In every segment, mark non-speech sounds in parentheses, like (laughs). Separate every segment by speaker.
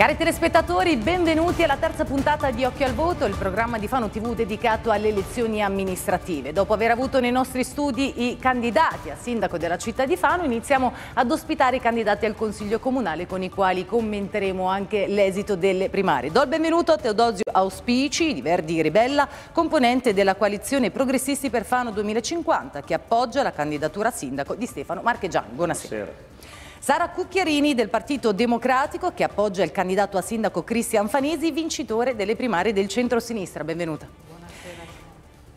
Speaker 1: Cari telespettatori, benvenuti alla terza puntata di Occhio al Voto, il programma di Fano TV dedicato alle elezioni amministrative. Dopo aver avuto nei nostri studi i candidati a sindaco della città di Fano, iniziamo ad ospitare i candidati al Consiglio Comunale con i quali commenteremo anche l'esito delle primarie. Do il benvenuto a Teodosio Auspici di Verdi Ribella, componente della coalizione Progressisti per Fano 2050, che appoggia la candidatura a sindaco di Stefano Marchegiani. Buonasera. Buonasera. Sara Cucchiarini del Partito Democratico che appoggia il candidato a sindaco Cristian Fanesi, vincitore delle primarie del centro-sinistra. Benvenuta.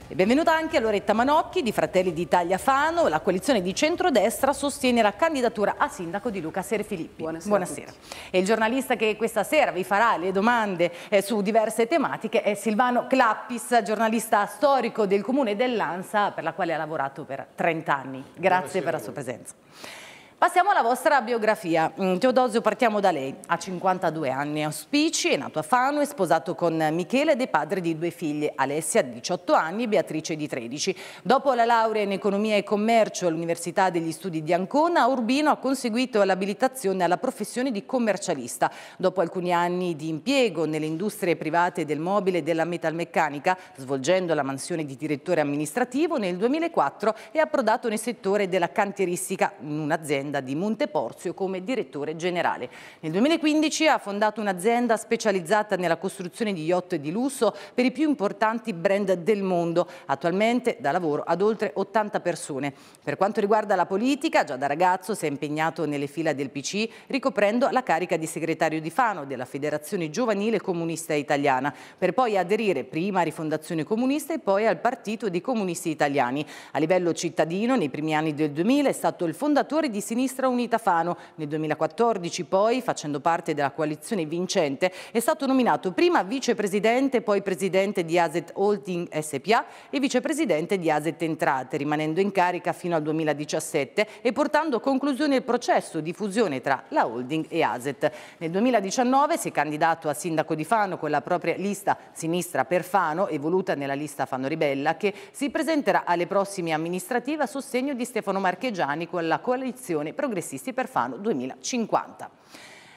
Speaker 1: E benvenuta anche Loretta Manocchi di Fratelli d'Italia Fano. La coalizione di centrodestra sostiene la candidatura a sindaco di Luca Serfilippi. Buonasera. Buonasera. E il giornalista che questa sera vi farà le domande eh, su diverse tematiche è Silvano Clappis, giornalista storico del comune dell'Ansa per la quale ha lavorato per 30 anni. Grazie Buonasera. per la sua presenza. Passiamo alla vostra biografia. Mm, Teodosio, partiamo da lei. Ha 52 anni, auspici, è nato a Fano, è sposato con Michele ed è padre di due figlie, Alessia di 18 anni e Beatrice di 13. Dopo la laurea in economia e commercio all'Università degli Studi di Ancona, Urbino ha conseguito l'abilitazione alla professione di commercialista. Dopo alcuni anni di impiego nelle industrie private del mobile e della metalmeccanica, svolgendo la mansione di direttore amministrativo, nel 2004 è approdato nel settore della cantieristica in un'azienda un'azienda di Monteporzio come direttore generale. Nel 2015 ha fondato un'azienda specializzata nella costruzione di yacht di lusso per i più importanti brand del mondo. Attualmente dà lavoro ad oltre 80 persone. Per quanto riguarda la politica, già da ragazzo si è impegnato nelle fila del PC, ricoprendo la carica di segretario di Fano della Federazione Giovanile Comunista Italiana, per poi aderire prima a Rifondazione Comunista e poi al Partito dei Comunisti Italiani. A livello cittadino, nei primi anni del 2000 è stato il fondatore di Sinistra Sinistra Unita Fano. Nel 2014 poi, facendo parte della coalizione vincente, è stato nominato prima vicepresidente, poi presidente di Aset Holding SPA e vicepresidente di Aset Entrate, rimanendo in carica fino al 2017 e portando a conclusione il processo di fusione tra la holding e Aset. Nel 2019 si è candidato a sindaco di Fano con la propria lista Sinistra per Fano, evoluta nella lista Fano Ribella, che si presenterà alle prossime amministrative a sostegno di Stefano Marchegiani con la coalizione progressisti per Fano 2050.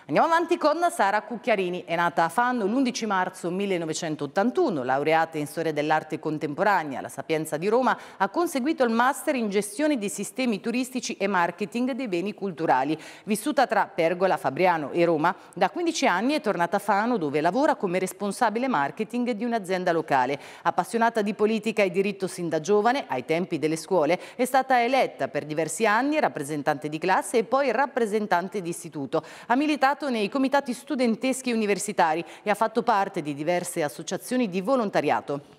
Speaker 1: Andiamo avanti con Sara Cucchiarini, è nata a Fano l'11 marzo 1981, laureata in storia dell'arte contemporanea alla Sapienza di Roma, ha conseguito il master in gestione di sistemi turistici e marketing dei beni culturali. Vissuta tra Pergola, Fabriano e Roma, da 15 anni è tornata a Fano dove lavora come responsabile marketing di un'azienda locale. Appassionata di politica e diritto sin da giovane, ai tempi delle scuole, è stata eletta per diversi anni rappresentante di classe e poi rappresentante di istituto. Ha militato militato nei comitati studenteschi universitari e ha fatto parte di diverse associazioni di volontariato.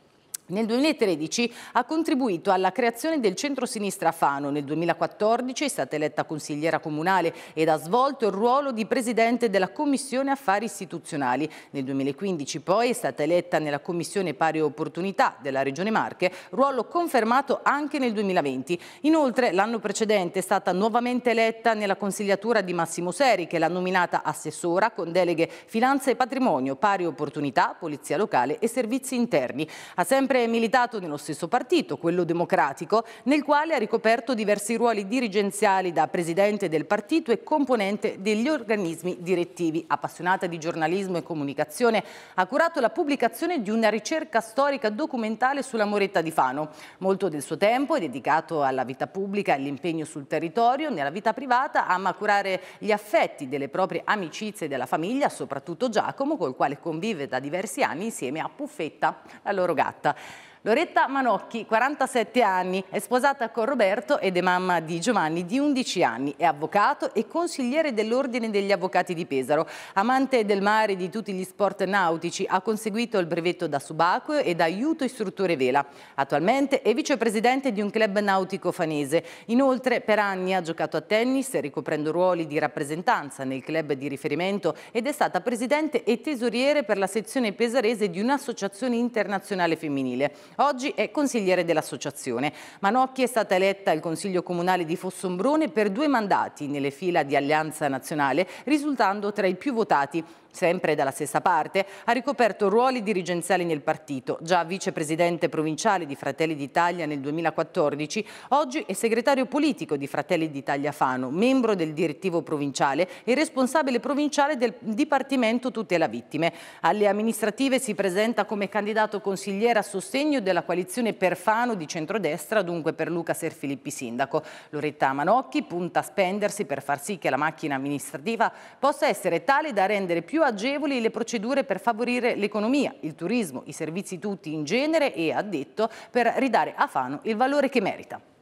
Speaker 1: Nel 2013 ha contribuito alla creazione del centro-sinistra Fano, nel 2014 è stata eletta consigliera comunale ed ha svolto il ruolo di presidente della Commissione Affari Istituzionali. Nel 2015 poi è stata eletta nella Commissione Pari Opportunità della Regione Marche, ruolo confermato anche nel 2020. Inoltre l'anno precedente è stata nuovamente eletta nella consigliatura di Massimo Seri che l'ha nominata assessora con deleghe Finanza e Patrimonio, Pari Opportunità, Polizia Locale e Servizi Interni. Ha sempre sempre militato nello stesso partito, quello democratico, nel quale ha ricoperto diversi ruoli dirigenziali da presidente del partito e componente degli organismi direttivi. Appassionata di giornalismo e comunicazione, ha curato la pubblicazione di una ricerca storica documentale sulla Moretta di Fano. Molto del suo tempo è dedicato alla vita pubblica e all'impegno sul territorio. Nella vita privata ama curare gli affetti delle proprie amicizie e della famiglia, soprattutto Giacomo, col quale convive da diversi anni insieme a Puffetta, la loro gatta. Loretta Manocchi, 47 anni, è sposata con Roberto ed è mamma di Giovanni di 11 anni, è avvocato e consigliere dell'Ordine degli Avvocati di Pesaro. Amante del mare e di tutti gli sport nautici, ha conseguito il brevetto da subacqueo e da aiuto istruttore vela. Attualmente è vicepresidente di un club nautico fanese. Inoltre per anni ha giocato a tennis ricoprendo ruoli di rappresentanza nel club di riferimento ed è stata presidente e tesoriere per la sezione pesarese di un'associazione internazionale femminile. Oggi è consigliere dell'associazione. Manocchi è stata eletta al Consiglio Comunale di Fossombrone per due mandati nelle fila di Alleanza Nazionale, risultando tra i più votati sempre dalla stessa parte, ha ricoperto ruoli dirigenziali nel partito, già vicepresidente provinciale di Fratelli d'Italia nel 2014, oggi è segretario politico di Fratelli d'Italia Fano, membro del direttivo provinciale e responsabile provinciale del Dipartimento Tutela Vittime. Alle amministrative si presenta come candidato consigliere a sostegno della coalizione per Fano di centrodestra, dunque per Luca Serfilippi sindaco. Loretta Manocchi punta a spendersi per far sì che la macchina amministrativa possa essere tale da rendere più agevoli le procedure per favorire l'economia, il turismo, i servizi tutti in genere e, ha detto, per ridare a Fano il valore che merita.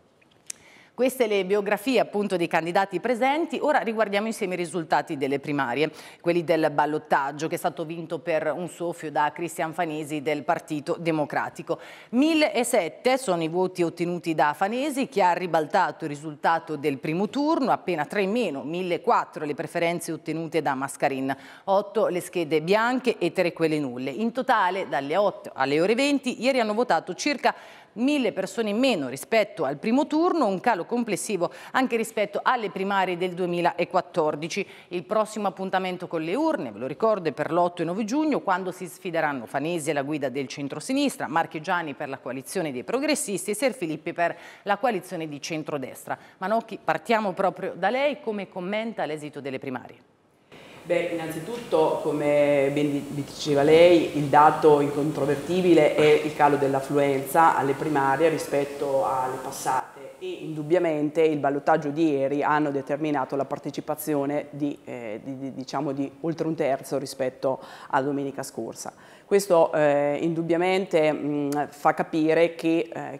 Speaker 1: Queste le biografie appunto dei candidati presenti, ora riguardiamo insieme i risultati delle primarie, quelli del ballottaggio che è stato vinto per un soffio da Cristian Fanesi del Partito Democratico. 1007 sono i voti ottenuti da Fanesi che ha ribaltato il risultato del primo turno, appena 3 in meno, 1004 le preferenze ottenute da Mascarin, 8 le schede bianche e 3 quelle nulle. In totale dalle 8 alle ore 20 ieri hanno votato circa mille persone in meno rispetto al primo turno, un calo complessivo anche rispetto alle primarie del 2014. Il prossimo appuntamento con le urne, ve lo ricordo, è per l'8 e 9 giugno, quando si sfideranno Fanesi alla guida del centro-sinistra, Marchigiani per la coalizione dei progressisti e Serfilippi per la coalizione di centrodestra. Manocchi, partiamo proprio da lei, come commenta l'esito delle primarie?
Speaker 2: Beh, innanzitutto, come ben diceva lei, il dato incontrovertibile è il calo dell'affluenza alle primarie rispetto alle passate e indubbiamente il ballottaggio di ieri hanno determinato la partecipazione di, eh, di, diciamo di oltre un terzo rispetto alla domenica scorsa. Questo eh, indubbiamente mh, fa capire che eh,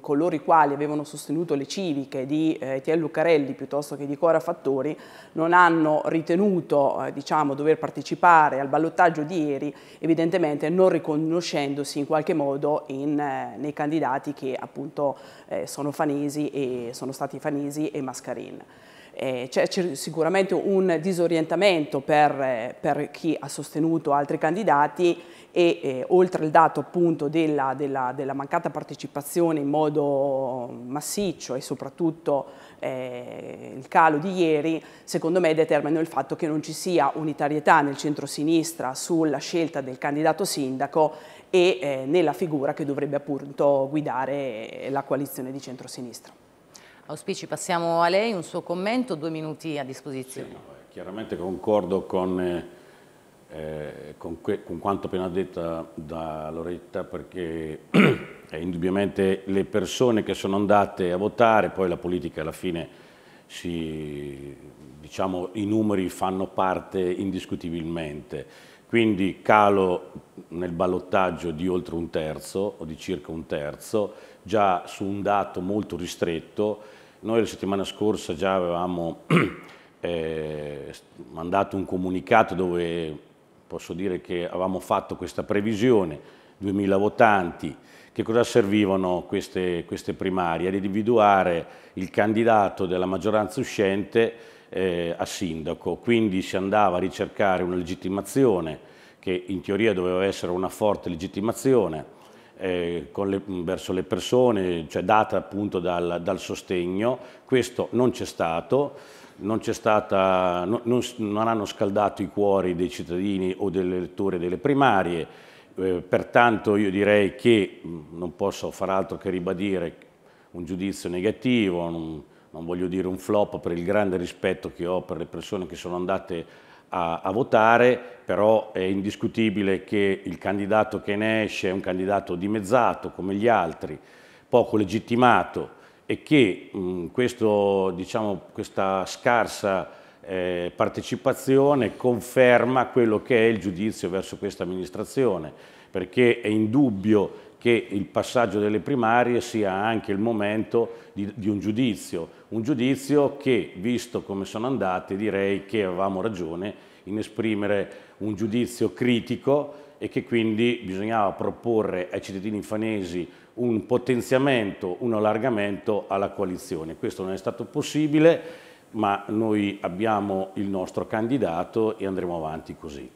Speaker 2: coloro i quali avevano sostenuto le civiche di eh, Etienne Lucarelli piuttosto che di Cora Fattori non hanno ritenuto eh, diciamo, dover partecipare al ballottaggio di ieri, evidentemente non riconoscendosi in qualche modo in, eh, nei candidati che appunto sono Fanesi e sono stati Fanesi e Mascarin. C'è sicuramente un disorientamento per, per, chi ha sostenuto altri candidati e eh, oltre al dato appunto della, della, della, mancata partecipazione in modo massiccio e soprattutto eh, il calo di ieri, secondo me determinano il fatto che non ci sia unitarietà nel centro-sinistra sulla scelta del candidato sindaco e eh, nella figura che dovrebbe appunto guidare la coalizione di centro-sinistra.
Speaker 1: Auspici, passiamo a lei, un suo commento, due minuti a disposizione. Sì, no,
Speaker 3: chiaramente concordo con, eh, con, con, quanto appena detto da Loretta perché (clears throat) eh, indubbiamente le persone che sono andate a votare, poi la politica alla fine si, diciamo, i numeri fanno parte indiscutibilmente, quindi calo nel ballottaggio di oltre un terzo o di circa un terzo, già su un dato molto ristretto, noi la settimana scorsa già avevamo (clears throat) eh, mandato un comunicato dove posso dire che avevamo fatto questa previsione, 2000 votanti, che cosa servivano queste, queste primarie? Ad individuare il candidato della maggioranza uscente eh, a sindaco, quindi si andava a ricercare una legittimazione che in teoria doveva essere una forte legittimazione, eh, le, verso le persone, cioè data appunto dal, dal sostegno. Questo non c'è stato, non, stata, no, non, non, hanno scaldato i cuori dei cittadini o delle letture delle primarie, eh, pertanto io direi che non posso far altro che ribadire un giudizio negativo, non, non voglio dire un flop per il grande rispetto che ho per le persone che sono andate a, a, votare, però è indiscutibile che il candidato che ne esce è un candidato dimezzato come gli altri, poco legittimato e che mh, questo, diciamo, questa scarsa eh, partecipazione conferma quello che è il giudizio verso questa amministrazione, perché è indubbio che il passaggio delle primarie sia anche il momento di, di, un giudizio, un giudizio che, visto come sono andate, direi che avevamo ragione in esprimere un giudizio critico e che quindi bisognava proporre ai cittadini fanesi un potenziamento, un allargamento alla coalizione. Questo non è stato possibile, ma noi abbiamo il nostro candidato e andremo avanti così.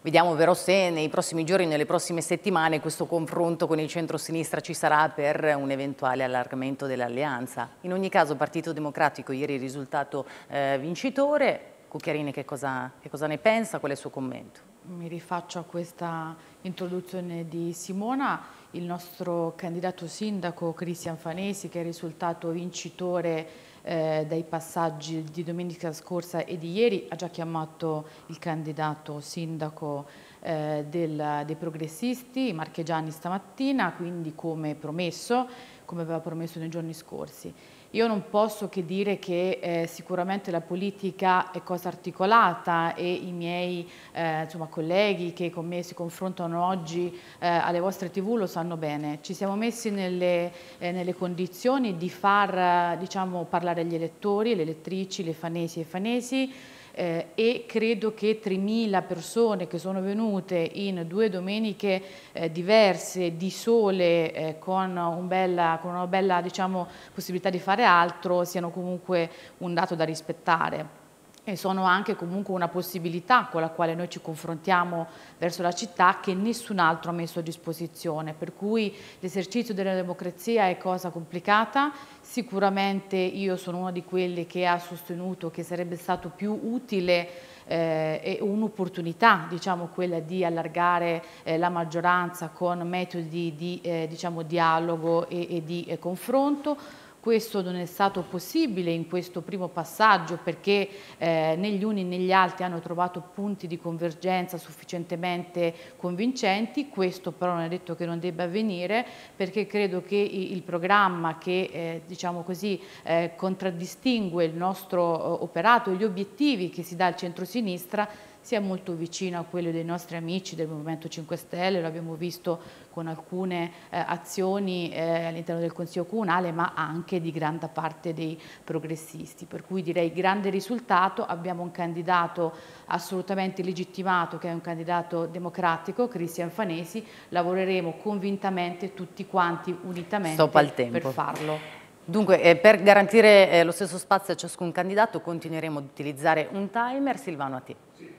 Speaker 1: Vediamo però se nei prossimi giorni, nelle prossime settimane, questo confronto con il centro-sinistra ci sarà per un eventuale allargamento dell'alleanza. In ogni caso Partito Democratico ieri risultato eh, vincitore. Cucchiarini che cosa, che cosa ne pensa? Qual è il suo commento?
Speaker 4: Mi rifaccio a questa introduzione di Simona. Il nostro candidato sindaco Cristian Fanesi che è risultato vincitore eh, dai passaggi di domenica scorsa e di ieri ha già chiamato il candidato sindaco eh, del, dei progressisti, Marchegiani stamattina, quindi come promesso, come aveva promesso nei giorni scorsi. Io non posso che dire che eh, sicuramente la politica è cosa articolata e i miei eh, insomma, colleghi che con me si confrontano oggi eh, alle vostre tv lo sanno bene. Ci siamo messi nelle, eh, nelle condizioni di far diciamo, parlare gli elettori, le elettrici, le fanesi e fanesi, eh, e credo che 3.000 persone che sono venute in due domeniche eh, diverse di sole eh, con, un bella, con, una bella diciamo, possibilità di fare altro siano comunque un dato da rispettare e sono anche comunque una possibilità con la quale noi ci confrontiamo verso la città che nessun altro ha messo a disposizione, per cui l'esercizio della democrazia è cosa complicata, sicuramente io sono una di quelle che ha sostenuto che sarebbe stato più utile eh, e un'opportunità diciamo, quella di allargare eh, la maggioranza con metodi di eh, diciamo, dialogo e, e di eh, confronto questo non è stato possibile in questo primo passaggio perché eh, né gli uni né gli altri hanno trovato punti di convergenza sufficientemente convincenti, questo però non è detto che non debba avvenire perché credo che il programma che eh, diciamo così, eh, contraddistingue il nostro eh, operato e gli obiettivi che si dà al centro-sinistra sia molto vicino a quello dei nostri amici del Movimento 5 Stelle, lo abbiamo visto con alcune eh, azioni eh, all'interno del Consiglio Comunale, ma anche di grande parte dei progressisti. Per cui direi grande risultato, abbiamo un candidato assolutamente legittimato che è un candidato democratico, Cristian Fanesi, lavoreremo convintamente tutti quanti unitamente per farlo.
Speaker 1: Dunque, eh, per garantire eh, lo stesso spazio a ciascun candidato continueremo ad utilizzare un timer. Silvano, a te. Sì.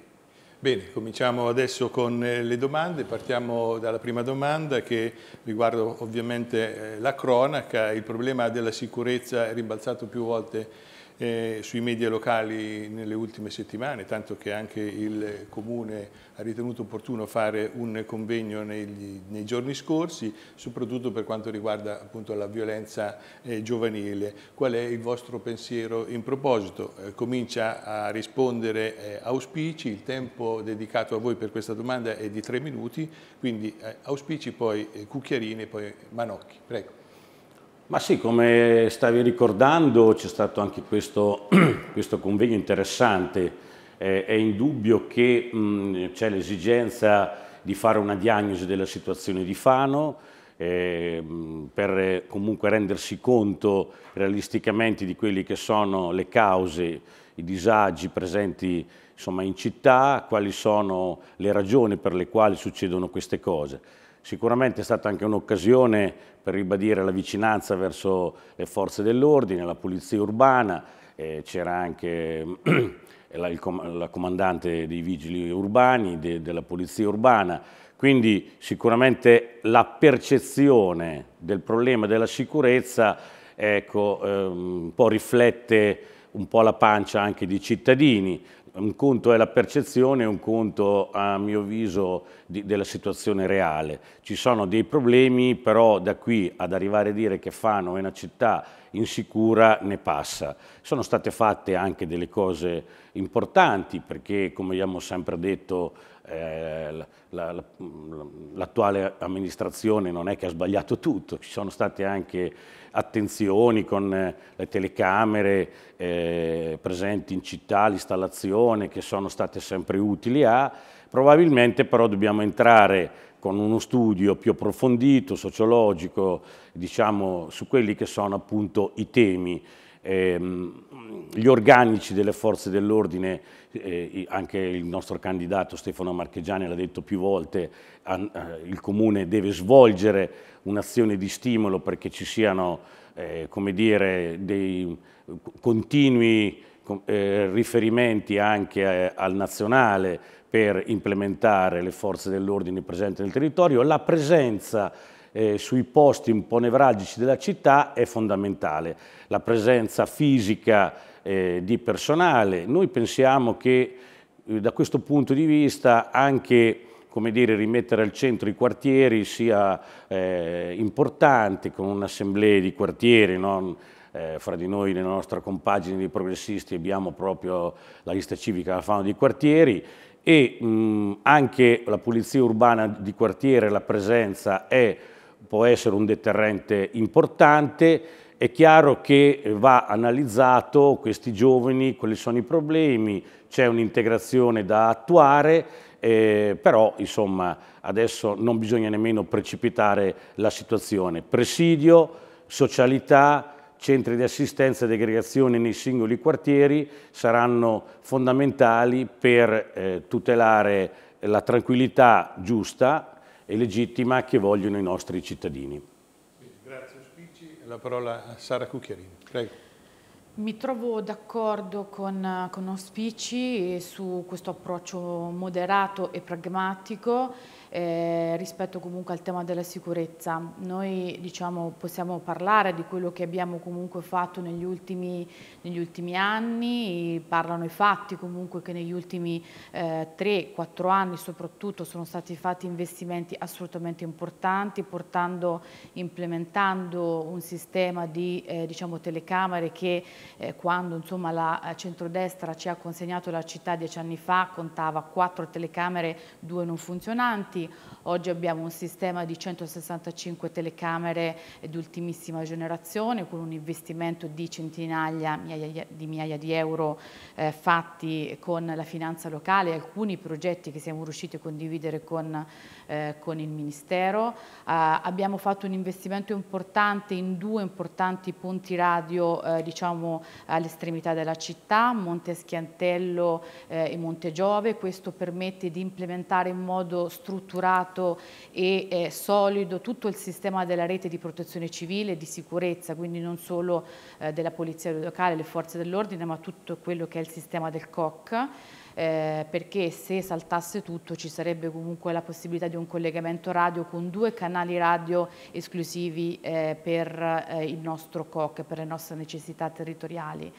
Speaker 5: Bene, cominciamo adesso con eh, le domande, partiamo dalla prima domanda che riguarda ovviamente eh, la cronaca, il problema della sicurezza è rimbalzato più volte eh, sui media locali nelle ultime settimane, tanto che anche il Comune ha ritenuto opportuno fare un convegno negli, nei giorni scorsi, soprattutto per quanto riguarda appunto la violenza eh, giovanile. Qual è il vostro pensiero in proposito? Eh, comincia a rispondere eh, auspici, il tempo dedicato a voi per questa domanda è di tre minuti, quindi eh, auspici, poi eh, cucchiarini e poi manocchi. Prego.
Speaker 3: Ma sì, come stavi ricordando c'è stato anche questo, (clears throat) questo convegno interessante. Eh, è indubbio che c'è l'esigenza di fare una diagnosi della situazione di Fano, eh, per comunque rendersi conto realisticamente di quelle che sono le cause, i disagi presenti insomma, in città, quali sono le ragioni per le quali succedono queste cose. Sicuramente è stata anche un'occasione per ribadire la vicinanza verso le forze dell'ordine, la polizia urbana, eh, c'era anche (clears throat) la, il, la, comandante dei vigili urbani, de, della polizia urbana, quindi sicuramente la percezione del problema della sicurezza ecco, eh, un po' riflette un po' la pancia anche di cittadini, un conto è la percezione, un conto a mio avviso di, della situazione reale. Ci sono dei problemi, però da qui ad arrivare a dire che Fano è una città insicura ne passa. Sono state fatte anche delle cose importanti perché, come abbiamo sempre detto, eh, l'attuale la, la, amministrazione non è che ha sbagliato tutto, ci sono state anche attenzioni con eh, le telecamere eh, presenti in città, l'installazione che sono state sempre utili a, probabilmente però dobbiamo entrare con uno studio più approfondito, sociologico, diciamo, su quelli che sono appunto i temi ehm, gli organici delle forze dell'ordine, eh, anche il nostro candidato Stefano Marchegiani l'ha detto più volte, eh, il Comune deve svolgere un'azione di stimolo perché ci siano eh, come dire, dei continui eh, riferimenti anche eh, al nazionale per implementare le forze dell'ordine presenti nel territorio. La presenza eh, sui posti un po' nevralgici della città è fondamentale. La presenza fisica eh, di personale. Noi pensiamo che eh, da questo punto di vista anche come dire, rimettere al centro i quartieri sia eh, importante con un'assemblea di quartieri, non, eh, fra di noi nella nostra compagine di progressisti abbiamo proprio la lista civica Fano di quartieri e mh, anche la pulizia urbana di quartiere, la presenza è, può essere un deterrente importante, è chiaro che va analizzato questi giovani, quali sono i problemi, c'è un'integrazione da attuare, eh, però insomma adesso non bisogna nemmeno precipitare la situazione. Presidio, socialità, centri di assistenza ed aggregazione nei singoli quartieri saranno fondamentali per eh, tutelare la tranquillità giusta e legittima che vogliono i nostri cittadini.
Speaker 5: Grazie Spicci. La parola a Sara Cucchiarini. Prego.
Speaker 4: Mi trovo d'accordo con, con Auspici su questo approccio moderato e pragmatico eh, rispetto comunque al tema della sicurezza. Noi diciamo, possiamo parlare di quello che abbiamo comunque fatto negli ultimi, negli ultimi anni, parlano i fatti comunque che negli ultimi eh, 3-4 anni soprattutto sono stati fatti investimenti assolutamente importanti, portando, implementando un sistema di eh, diciamo, telecamere che eh, quando insomma, la centrodestra ci ha consegnato la città dieci anni fa contava 4 telecamere, 2 non funzionanti, Oggi abbiamo un sistema di 165 telecamere di ultimissima generazione con un investimento di centinaia di migliaia di euro eh, fatti con la finanza locale, alcuni progetti che siamo riusciti a condividere con, eh, con il Ministero. Eh, abbiamo fatto un investimento importante in due importanti punti radio eh, diciamo all'estremità della città, Monte Schiantello eh, e Monte Giove. Questo permette di implementare in modo strutturato strutturato e eh, solido tutto il sistema della rete di protezione civile e di sicurezza, quindi non solo eh, della polizia locale, le forze dell'ordine, ma tutto quello che è il sistema del COC. Eh, perché se saltasse tutto ci sarebbe comunque la possibilità di un collegamento radio con due canali radio esclusivi eh, per eh, il nostro COC, per le nostre necessità territoriali.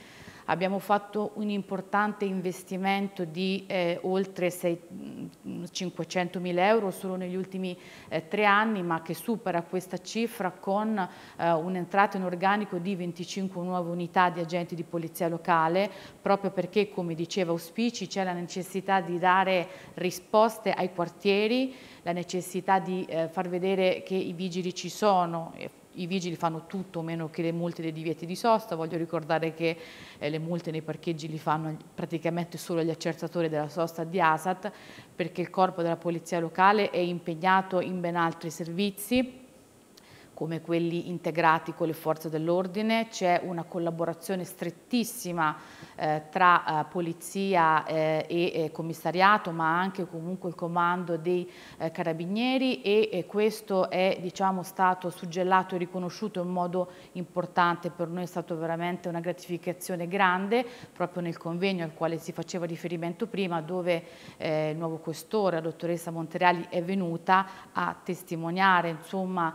Speaker 4: Abbiamo fatto un importante investimento di eh, oltre 500 mila euro solo negli ultimi eh, tre anni, ma che supera questa cifra con eh, un'entrata in organico di 25 nuove unità di agenti di polizia locale, proprio perché, come diceva Auspici, c'è la necessità di dare risposte ai quartieri, la necessità di eh, far vedere che i vigili ci sono, i vigili fanno tutto meno che le multe dei divieti di sosta, voglio ricordare che eh, le multe nei parcheggi li fanno praticamente solo gli accertatori della sosta di ASAT perché il corpo della polizia locale è impegnato in ben altri servizi come quelli integrati con le forze dell'ordine, c'è una collaborazione strettissima eh, tra eh, polizia eh, e commissariato ma anche comunque il comando dei eh, carabinieri e questo è diciamo, stato suggellato e riconosciuto in modo importante, per noi è stato veramente una gratificazione grande proprio nel convegno al quale si faceva riferimento prima dove il nuovo questore, la dottoressa Montereali è venuta a testimoniare insomma,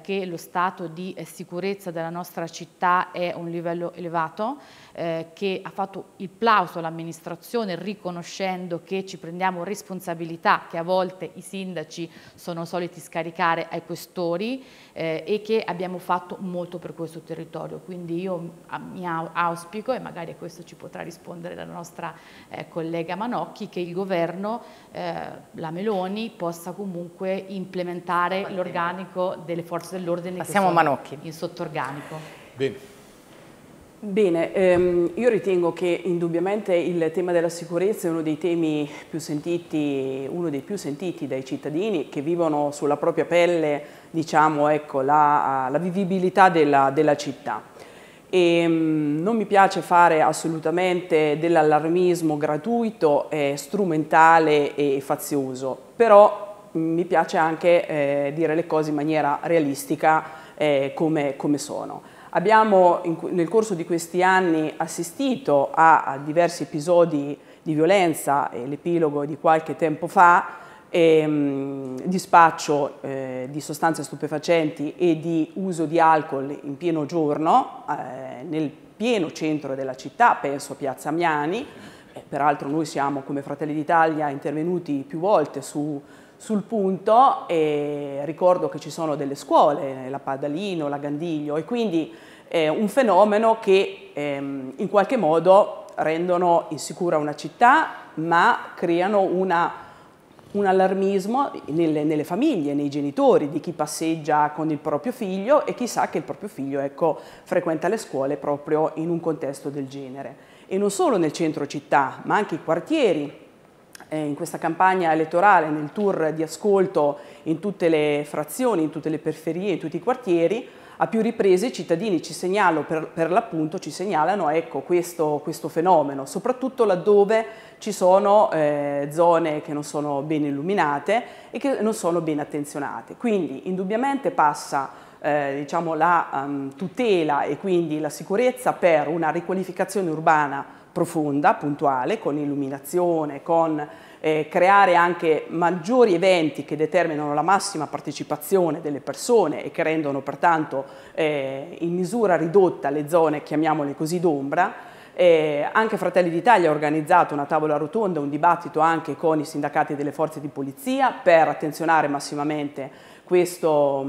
Speaker 4: che lo stato di sicurezza della nostra città è un livello elevato, che ha fatto il plauso all'amministrazione riconoscendo che ci prendiamo responsabilità che a volte i sindaci sono soliti scaricare ai questori eh, e che abbiamo fatto molto per questo territorio. Quindi io mi auspico, e magari a questo ci potrà rispondere la nostra eh, collega Manocchi, che il governo, eh, la Meloni, possa comunque implementare l'organico delle forze dell'ordine
Speaker 1: Passiamo a Manocchi.
Speaker 4: in sottorganico.
Speaker 5: Bene.
Speaker 2: Bene, ehm, io ritengo che indubbiamente il tema della sicurezza è uno dei temi più sentiti, uno dei più sentiti dai cittadini che vivono sulla propria pelle diciamo, ecco, la, la, vivibilità della, della città. E, ehm, non mi piace fare assolutamente dell'allarmismo gratuito, eh, strumentale e fazioso, però mi piace anche eh, dire le cose in maniera realistica eh, come, come sono. Abbiamo in, nel corso di questi anni assistito a, a diversi episodi di violenza, e l'epilogo di qualche tempo fa, ehm, di spaccio eh, di sostanze stupefacenti e di uso di alcol in pieno giorno eh, nel pieno centro della città, penso a Piazza Miani, eh, peraltro noi siamo come Fratelli d'Italia intervenuti più volte su, sul punto e ricordo che ci sono delle scuole, la Padalino, la Gandiglio e quindi è un fenomeno che ehm, in qualche modo rendono insicura una città ma creano una un allarmismo nelle, nelle, famiglie, nei genitori di chi passeggia con il proprio figlio e chi sa che il proprio figlio ecco, frequenta le scuole proprio in un contesto del genere. E non solo nel centro città, ma anche i quartieri. Eh, in questa campagna elettorale, nel tour di ascolto in tutte le frazioni, in tutte le periferie, in tutti i quartieri, a più riprese i cittadini ci segnalano, per, per l'appunto ci segnalano ecco, questo, questo, fenomeno, soprattutto laddove ci sono eh, zone che non sono ben illuminate e che non sono ben attenzionate. Quindi indubbiamente passa eh, diciamo, la um, tutela e quindi la sicurezza per una riqualificazione urbana profonda, puntuale, con illuminazione, con eh, creare anche maggiori eventi che determinano la massima partecipazione delle persone e che rendono pertanto eh, in misura ridotta le zone, chiamiamole così, d'ombra, eh, anche Fratelli d'Italia ha organizzato una tavola rotonda, un dibattito anche con i sindacati delle forze di polizia per attenzionare massimamente questo,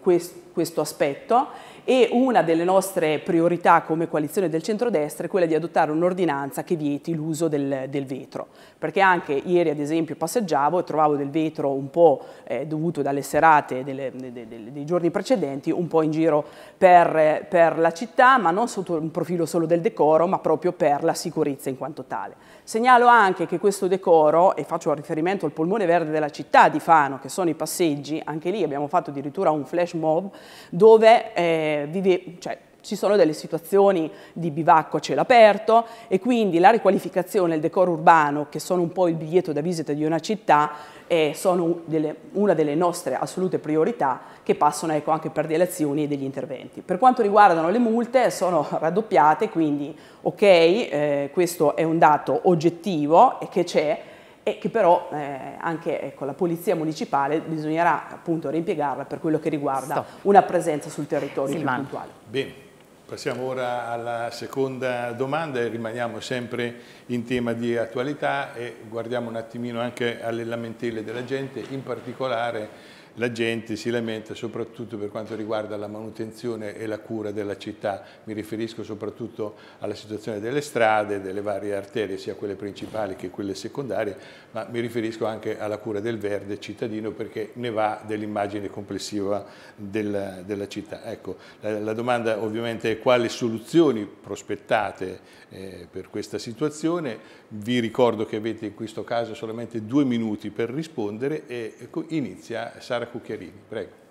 Speaker 2: questo, questo aspetto e una delle nostre priorità come coalizione del centrodestra è quella di adottare un'ordinanza che vieti l'uso del, del, vetro, perché anche ieri ad esempio passeggiavo e trovavo del vetro un po' eh, dovuto dalle serate delle, delle, dei giorni precedenti, un po' in giro per, per la città, ma non sotto un profilo solo del decoro, ma proprio per la sicurezza in quanto tale. Segnalo anche che questo decoro, e faccio riferimento al polmone verde della città di Fano, che sono i passeggi, anche lì abbiamo fatto addirittura un flash mob dove eh, vive, cioè, ci sono delle situazioni di bivacco a cielo aperto e quindi la riqualificazione e il decoro urbano, che sono un po' il biglietto da visita di una città, eh, sono delle, una delle nostre assolute priorità che passano ecco, anche per delle azioni e degli interventi. Per quanto riguardano le multe sono (laughs) raddoppiate, quindi ok, eh, questo è un dato oggettivo e che c'è, e che però eh, anche ecco, la polizia municipale bisognerà appunto reimpiegarla per quello che riguarda Stop. una presenza sul territorio Silvano. più puntuale.
Speaker 5: Bene. Passiamo ora alla seconda domanda e rimaniamo sempre in tema di attualità e guardiamo un attimino anche alle lamentele della gente, in particolare la gente si lamenta soprattutto per quanto riguarda la manutenzione e la cura della città, mi riferisco soprattutto alla situazione delle strade, delle varie arterie, sia quelle principali che quelle secondarie, ma mi riferisco anche alla cura del verde cittadino perché ne va dell'immagine complessiva della, della città. Ecco, la, la, domanda ovviamente è quali soluzioni prospettate eh, per questa situazione, vi ricordo che avete in questo caso solamente due minuti per rispondere e ecco, inizia Sara Sara Cucchiarini, prego.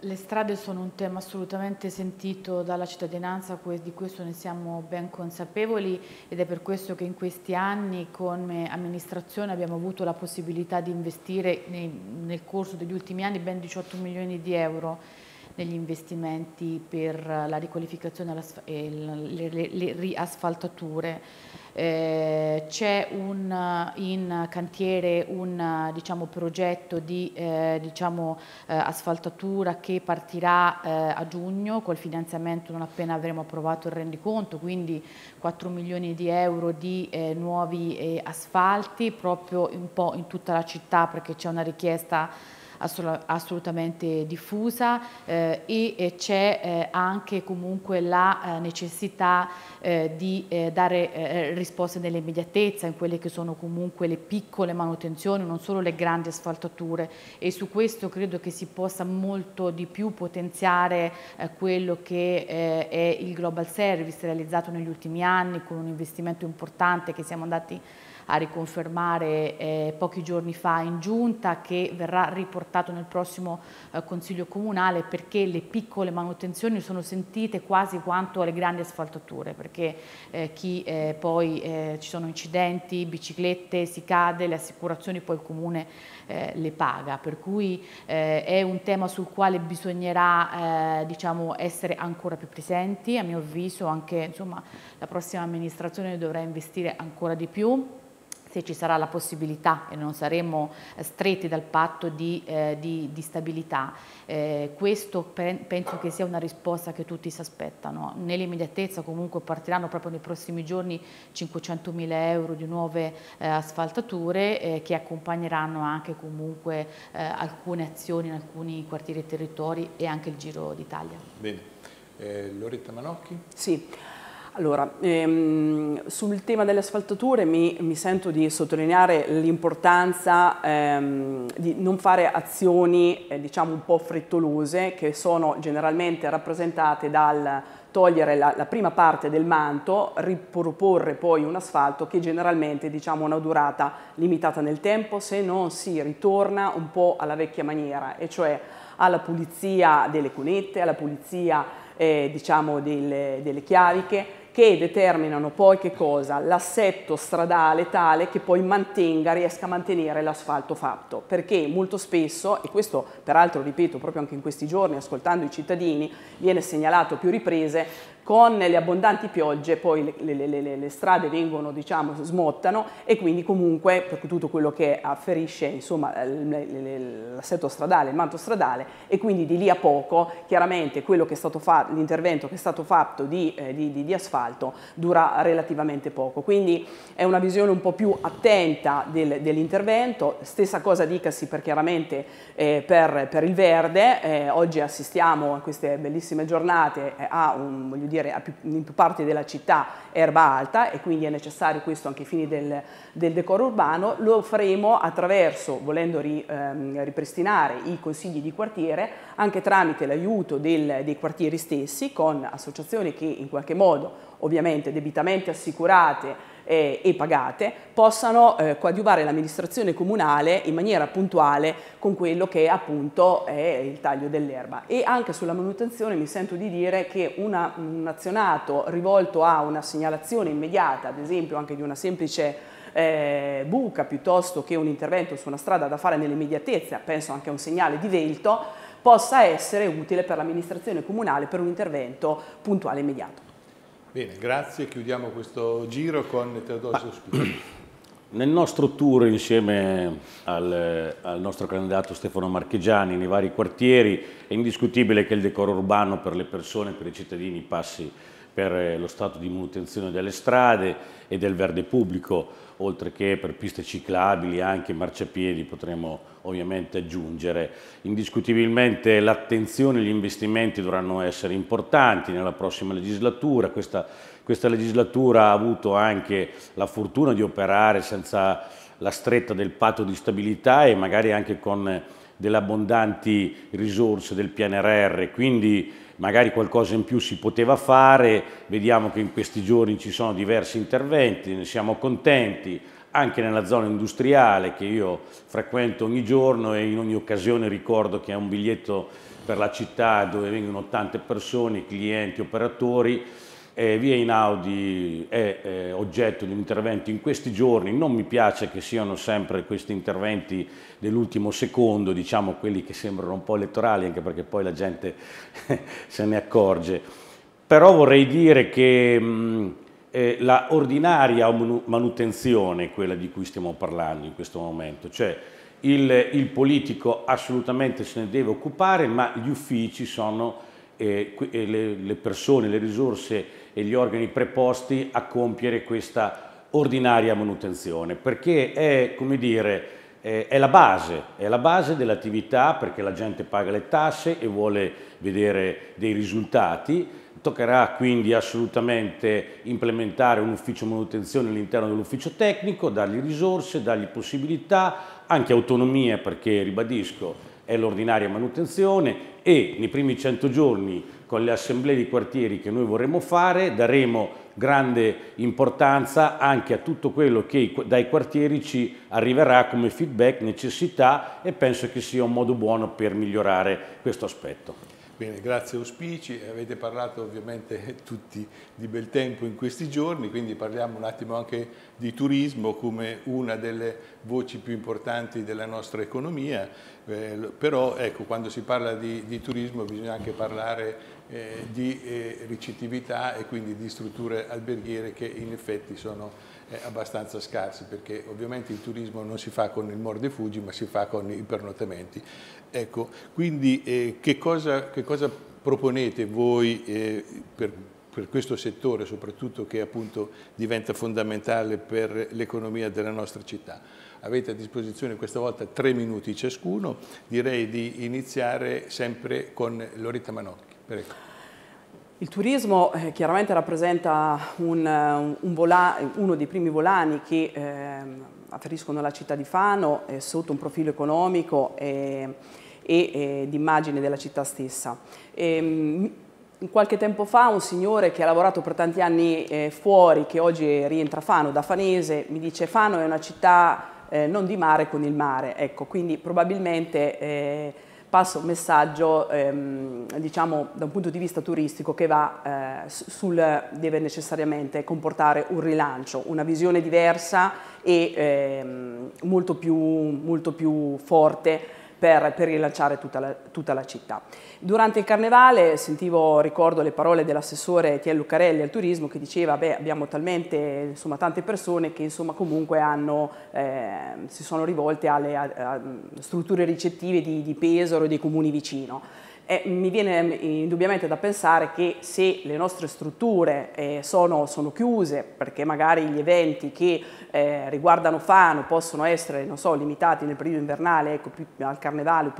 Speaker 4: Le strade sono un tema assolutamente sentito dalla cittadinanza, di questo ne siamo ben consapevoli ed è per questo che in questi anni come amministrazione abbiamo avuto la possibilità di investire nel corso degli ultimi anni ben 18 milioni di euro negli investimenti per la riqualificazione e le riasfaltature eh, c'è in cantiere un diciamo, progetto di eh, diciamo, eh, asfaltatura che partirà eh, a giugno. Col finanziamento non appena avremo approvato il rendiconto, quindi 4 milioni di euro di eh, nuovi eh, asfalti proprio un po' in tutta la città perché c'è una richiesta assolutamente diffusa eh, e c'è eh, anche comunque la eh, necessità eh, di eh, dare risposte nell'immediatezza in quelle che sono comunque le piccole manutenzioni, non solo le grandi asfaltature. E su questo credo che si possa molto di più potenziare quello che è il Global Service realizzato negli ultimi anni con un investimento importante che siamo andati a riconfermare eh, pochi giorni fa in giunta che verrà riportato nel prossimo eh, Consiglio Comunale perché le piccole manutenzioni sono sentite quasi quanto le grandi asfaltature perché eh, chi eh, poi eh, ci sono incidenti, biciclette, si cade, le assicurazioni poi il Comune eh, le paga, per cui è un tema sul quale bisognerà diciamo, essere ancora più presenti, a mio avviso anche insomma, la prossima amministrazione dovrà investire ancora di più se ci sarà la possibilità e non saremo stretti dal patto di, eh, di, di stabilità. Eh, questo pe penso che sia una risposta che tutti si aspettano. Nell'immediatezza comunque partiranno proprio nei prossimi giorni 500 mila euro di nuove eh, asfaltature eh, che accompagneranno anche comunque eh, alcune azioni in alcuni quartieri e territori e anche il Giro d'Italia.
Speaker 5: Bene. Eh, Loretta Manocchi?
Speaker 2: Sì. Allora, ehm, sul tema delle asfaltature mi, mi sento di sottolineare l'importanza ehm, di non fare azioni eh, diciamo un po' frettolose che sono generalmente rappresentate dal togliere la, la, prima parte del manto, riproporre poi un asfalto che generalmente diciamo, ha una durata limitata nel tempo se non si ritorna un po' alla vecchia maniera e cioè alla pulizia delle cunette, alla pulizia eh, diciamo delle, delle chiaviche che determinano poi che cosa? L'assetto stradale tale che poi mantenga, riesca a mantenere l'asfalto fatto, perché molto spesso, e questo peraltro ripeto proprio anche in questi giorni ascoltando i cittadini, viene segnalato a più riprese, con le abbondanti piogge poi le, le, le, le strade vengono, diciamo, smottano e quindi comunque per tutto quello che afferisce insomma l'assetto stradale, il manto stradale e quindi di lì a poco chiaramente l'intervento che è stato fatto di, eh, di, di, di asfalto dura relativamente poco. Quindi è una visione un po' più attenta del, dell'intervento, stessa cosa dicasi per chiaramente eh, per, per, il verde, eh, oggi assistiamo a queste bellissime giornate eh, a un, voglio dire, dire, in più parti della città erba alta e quindi è necessario questo anche ai fini del, del decoro urbano, lo faremo attraverso, volendo ri, ehm, ripristinare i consigli di quartiere, anche tramite l'aiuto dei quartieri stessi, con associazioni che in qualche modo, ovviamente debitamente assicurate, eh, e pagate possano eh, coadiuvare l'amministrazione comunale in maniera puntuale con quello che appunto è il taglio dell'erba. E anche sulla manutenzione mi sento di dire che una, un azionato rivolto a una segnalazione immediata, ad esempio anche di una semplice eh, buca piuttosto che un intervento su una strada da fare nell'immediatezza, penso anche a un segnale di vento, possa essere utile per l'amministrazione comunale per un intervento puntuale e immediato.
Speaker 5: Bene, grazie. Chiudiamo questo giro con Teodoro (clears throat) Sospiro.
Speaker 3: Nel nostro tour insieme al, al, nostro candidato Stefano Marchegiani nei vari quartieri è indiscutibile che il decoro urbano per le persone, per i cittadini passi per eh, lo stato di manutenzione delle strade e del verde pubblico, oltre che per piste ciclabili, anche marciapiedi potremo ovviamente aggiungere. Indiscutibilmente l'attenzione e gli investimenti dovranno essere importanti nella prossima legislatura, questa, questa legislatura ha avuto anche la fortuna di operare senza la stretta del patto di stabilità e magari anche con delle abbondanti risorse del PNRR, quindi magari qualcosa in più si poteva fare, vediamo che in questi giorni ci sono diversi interventi, ne siamo contenti, anche nella zona industriale che io frequento ogni giorno e in ogni occasione ricordo che è un biglietto per la città dove vengono tante persone, clienti, operatori, eh, Via Inaudi è eh, oggetto di un intervento in questi giorni, non mi piace che siano sempre questi interventi dell'ultimo secondo, diciamo quelli che sembrano un po' elettorali, anche perché poi la gente (laughs) se ne accorge. Però vorrei dire che mh, eh, la ordinaria manutenzione, quella di cui stiamo parlando in questo momento, cioè il, il politico assolutamente se ne deve occupare, ma gli uffici sono eh, le, le persone, le risorse e gli organi preposti a compiere questa ordinaria manutenzione, perché è, come dire, è la base, è la base dell'attività perché la gente paga le tasse e vuole vedere dei risultati. Toccherà quindi assolutamente implementare un ufficio manutenzione all'interno dell'ufficio tecnico, dargli risorse, dargli possibilità, anche autonomia perché, ribadisco, è l'ordinaria manutenzione e nei primi 100 giorni con le assemblee di quartieri che noi vorremmo fare daremo grande importanza anche a tutto quello che dai quartieri ci arriverà come feedback, necessità e penso che sia un modo buono per migliorare questo aspetto.
Speaker 5: Bene, grazie auspici, avete parlato ovviamente (laughs) tutti di bel tempo in questi giorni, quindi parliamo un attimo anche di turismo come una delle voci più importanti della nostra economia, eh, però ecco, quando si parla di, di turismo bisogna anche parlare eh, di eh, ricettività e quindi di strutture alberghiere che in effetti sono eh, abbastanza scarse perché ovviamente il turismo non si fa con il morde ma si fa con i pernottamenti. Ecco, quindi eh, che, cosa, che, cosa, proponete voi eh, per, per, questo settore, soprattutto che appunto diventa fondamentale per l'economia della nostra città? Avete a disposizione questa volta tre minuti ciascuno, direi di iniziare sempre con Loretta Manocchi. Prego.
Speaker 2: Il turismo eh, chiaramente rappresenta un, un vola, uno dei primi volani che eh, afferiscono alla città di Fano eh, sotto un profilo economico e, e, e d'immagine della città stessa. E, ehm, qualche tempo fa un signore che ha lavorato per tanti anni eh, fuori, che oggi rientra a Fano da Fanese, mi dice Fano è una città eh, non di mare con il mare, ecco, quindi probabilmente eh, passa un messaggio ehm, diciamo da un punto di vista turistico che va, eh, sul, deve necessariamente comportare un rilancio, una visione diversa e ehm, molto, più, molto più forte per, per rilanciare tutta la, tutta la, città. Durante il carnevale sentivo, ricordo le parole dell'assessore Tiel Lucarelli al turismo che diceva beh abbiamo talmente insomma, tante persone che insomma, comunque hanno, eh, si sono rivolte alle a, a strutture ricettive di, di Pesaro e dei comuni vicino. Eh, mi viene indubbiamente da pensare che se le nostre strutture eh, sono, sono, chiuse perché magari gli eventi che eh, riguardano Fano possono essere so, limitati nel periodo invernale ecco, più, al carnevale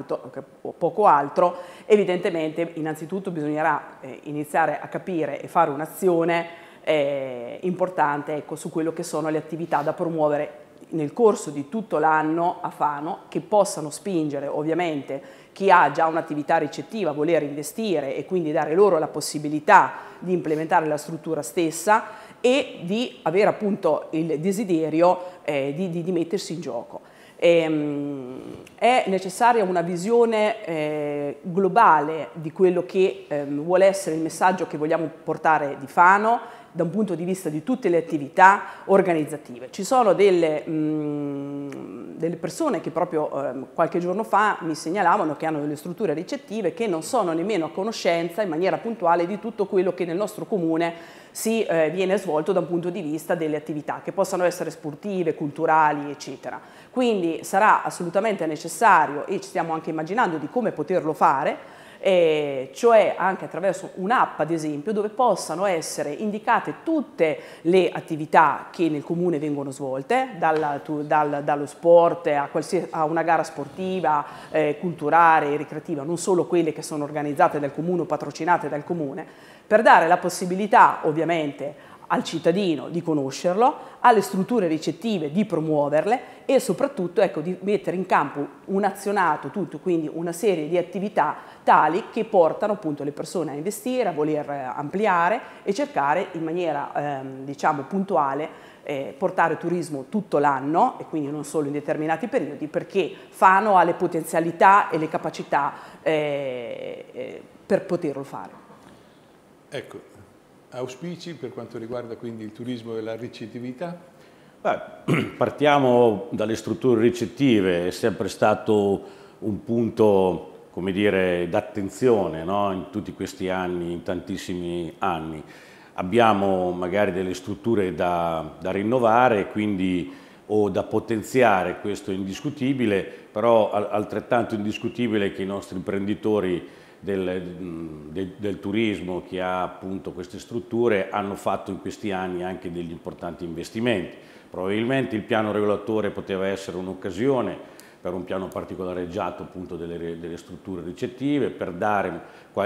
Speaker 2: o poco altro, evidentemente innanzitutto bisognerà eh, iniziare a capire e fare un'azione eh, importante ecco, su quello che sono le attività da promuovere nel corso di tutto l'anno a Fano che possano spingere ovviamente chi ha già un'attività ricettiva voler investire e quindi dare loro la possibilità di implementare la struttura stessa e di avere appunto il desiderio eh, di, di, di, mettersi in gioco. E, ehm, è necessaria una visione eh, globale di quello che eh, vuole essere il messaggio che vogliamo portare di Fano, da un punto di vista di tutte le attività organizzative. Ci sono delle, mh, mm, delle persone che proprio eh, qualche giorno fa mi segnalavano che hanno delle strutture ricettive che non sono nemmeno a conoscenza in maniera puntuale di tutto quello che nel nostro comune si eh, viene svolto da un punto di vista delle attività che possano essere sportive, culturali, eccetera. Quindi sarà assolutamente necessario e ci stiamo anche immaginando di come poterlo fare eh, cioè anche attraverso un'app ad esempio dove possano essere indicate tutte le attività che nel comune vengono svolte, dal, tu, dal, dallo sport a, a, una gara sportiva, eh, culturale, ricreativa, non solo quelle che sono organizzate dal comune o patrocinate dal comune, per dare la possibilità ovviamente al cittadino di conoscerlo, alle strutture ricettive di promuoverle e soprattutto ecco, di mettere in campo un azionato, tutto, quindi una serie di attività tali che portano appunto le persone a investire, a voler eh, ampliare e cercare in maniera ehm, diciamo puntuale eh, portare turismo tutto l'anno e quindi non solo in determinati periodi perché Fano ha le potenzialità e le capacità eh, eh, per poterlo fare.
Speaker 5: Ecco, auspici per quanto riguarda quindi il turismo e la ricettività?
Speaker 3: Beh, (clears throat) partiamo dalle strutture ricettive, è sempre stato un punto come dire, d'attenzione no? in tutti questi anni, in tantissimi anni. Abbiamo magari delle strutture da, da rinnovare quindi, o da potenziare, questo è indiscutibile, però altrettanto indiscutibile che i nostri imprenditori del, del, del, turismo che ha appunto queste strutture hanno fatto in questi anni anche degli importanti investimenti. Probabilmente il piano regolatore poteva essere un'occasione per un piano particolareggiato appunto delle, delle, strutture ricettive, per dare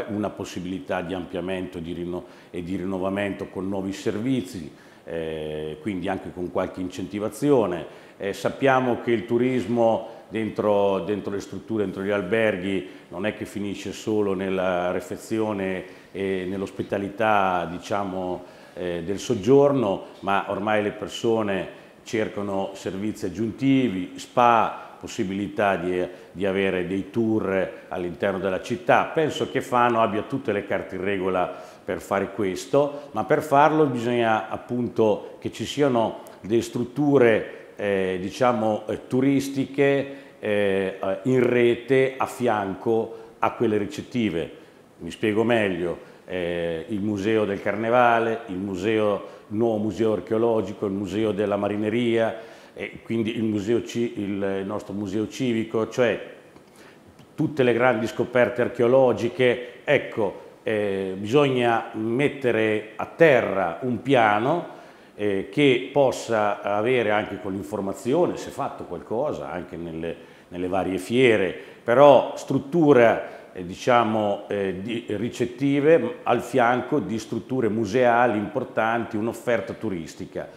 Speaker 3: una possibilità di ampliamento e di, rinnovamento con nuovi servizi, eh, quindi anche con qualche incentivazione. Eh, sappiamo che il turismo dentro, dentro, le strutture, dentro gli alberghi, non è che finisce solo nella refezione e nell'ospitalità diciamo, eh, del soggiorno, ma ormai le persone cercano servizi aggiuntivi, spa, possibilità di, di avere dei tour all'interno della città. Penso che Fano abbia tutte le carte in regola per fare questo, ma per farlo bisogna appunto che ci siano delle strutture eh, diciamo, eh, turistiche eh, in rete a fianco a quelle ricettive. Mi spiego meglio, eh, il Museo del Carnevale, il, museo, il nuovo museo archeologico, il Museo della Marineria, quindi il, museo, il nostro museo civico, cioè tutte le grandi scoperte archeologiche, ecco, eh, bisogna mettere a terra un piano eh, che possa avere anche con l'informazione, se fatto qualcosa, anche nelle, nelle varie fiere, però struttura eh, diciamo, eh, di, ricettive al fianco di strutture museali importanti, un'offerta turistica.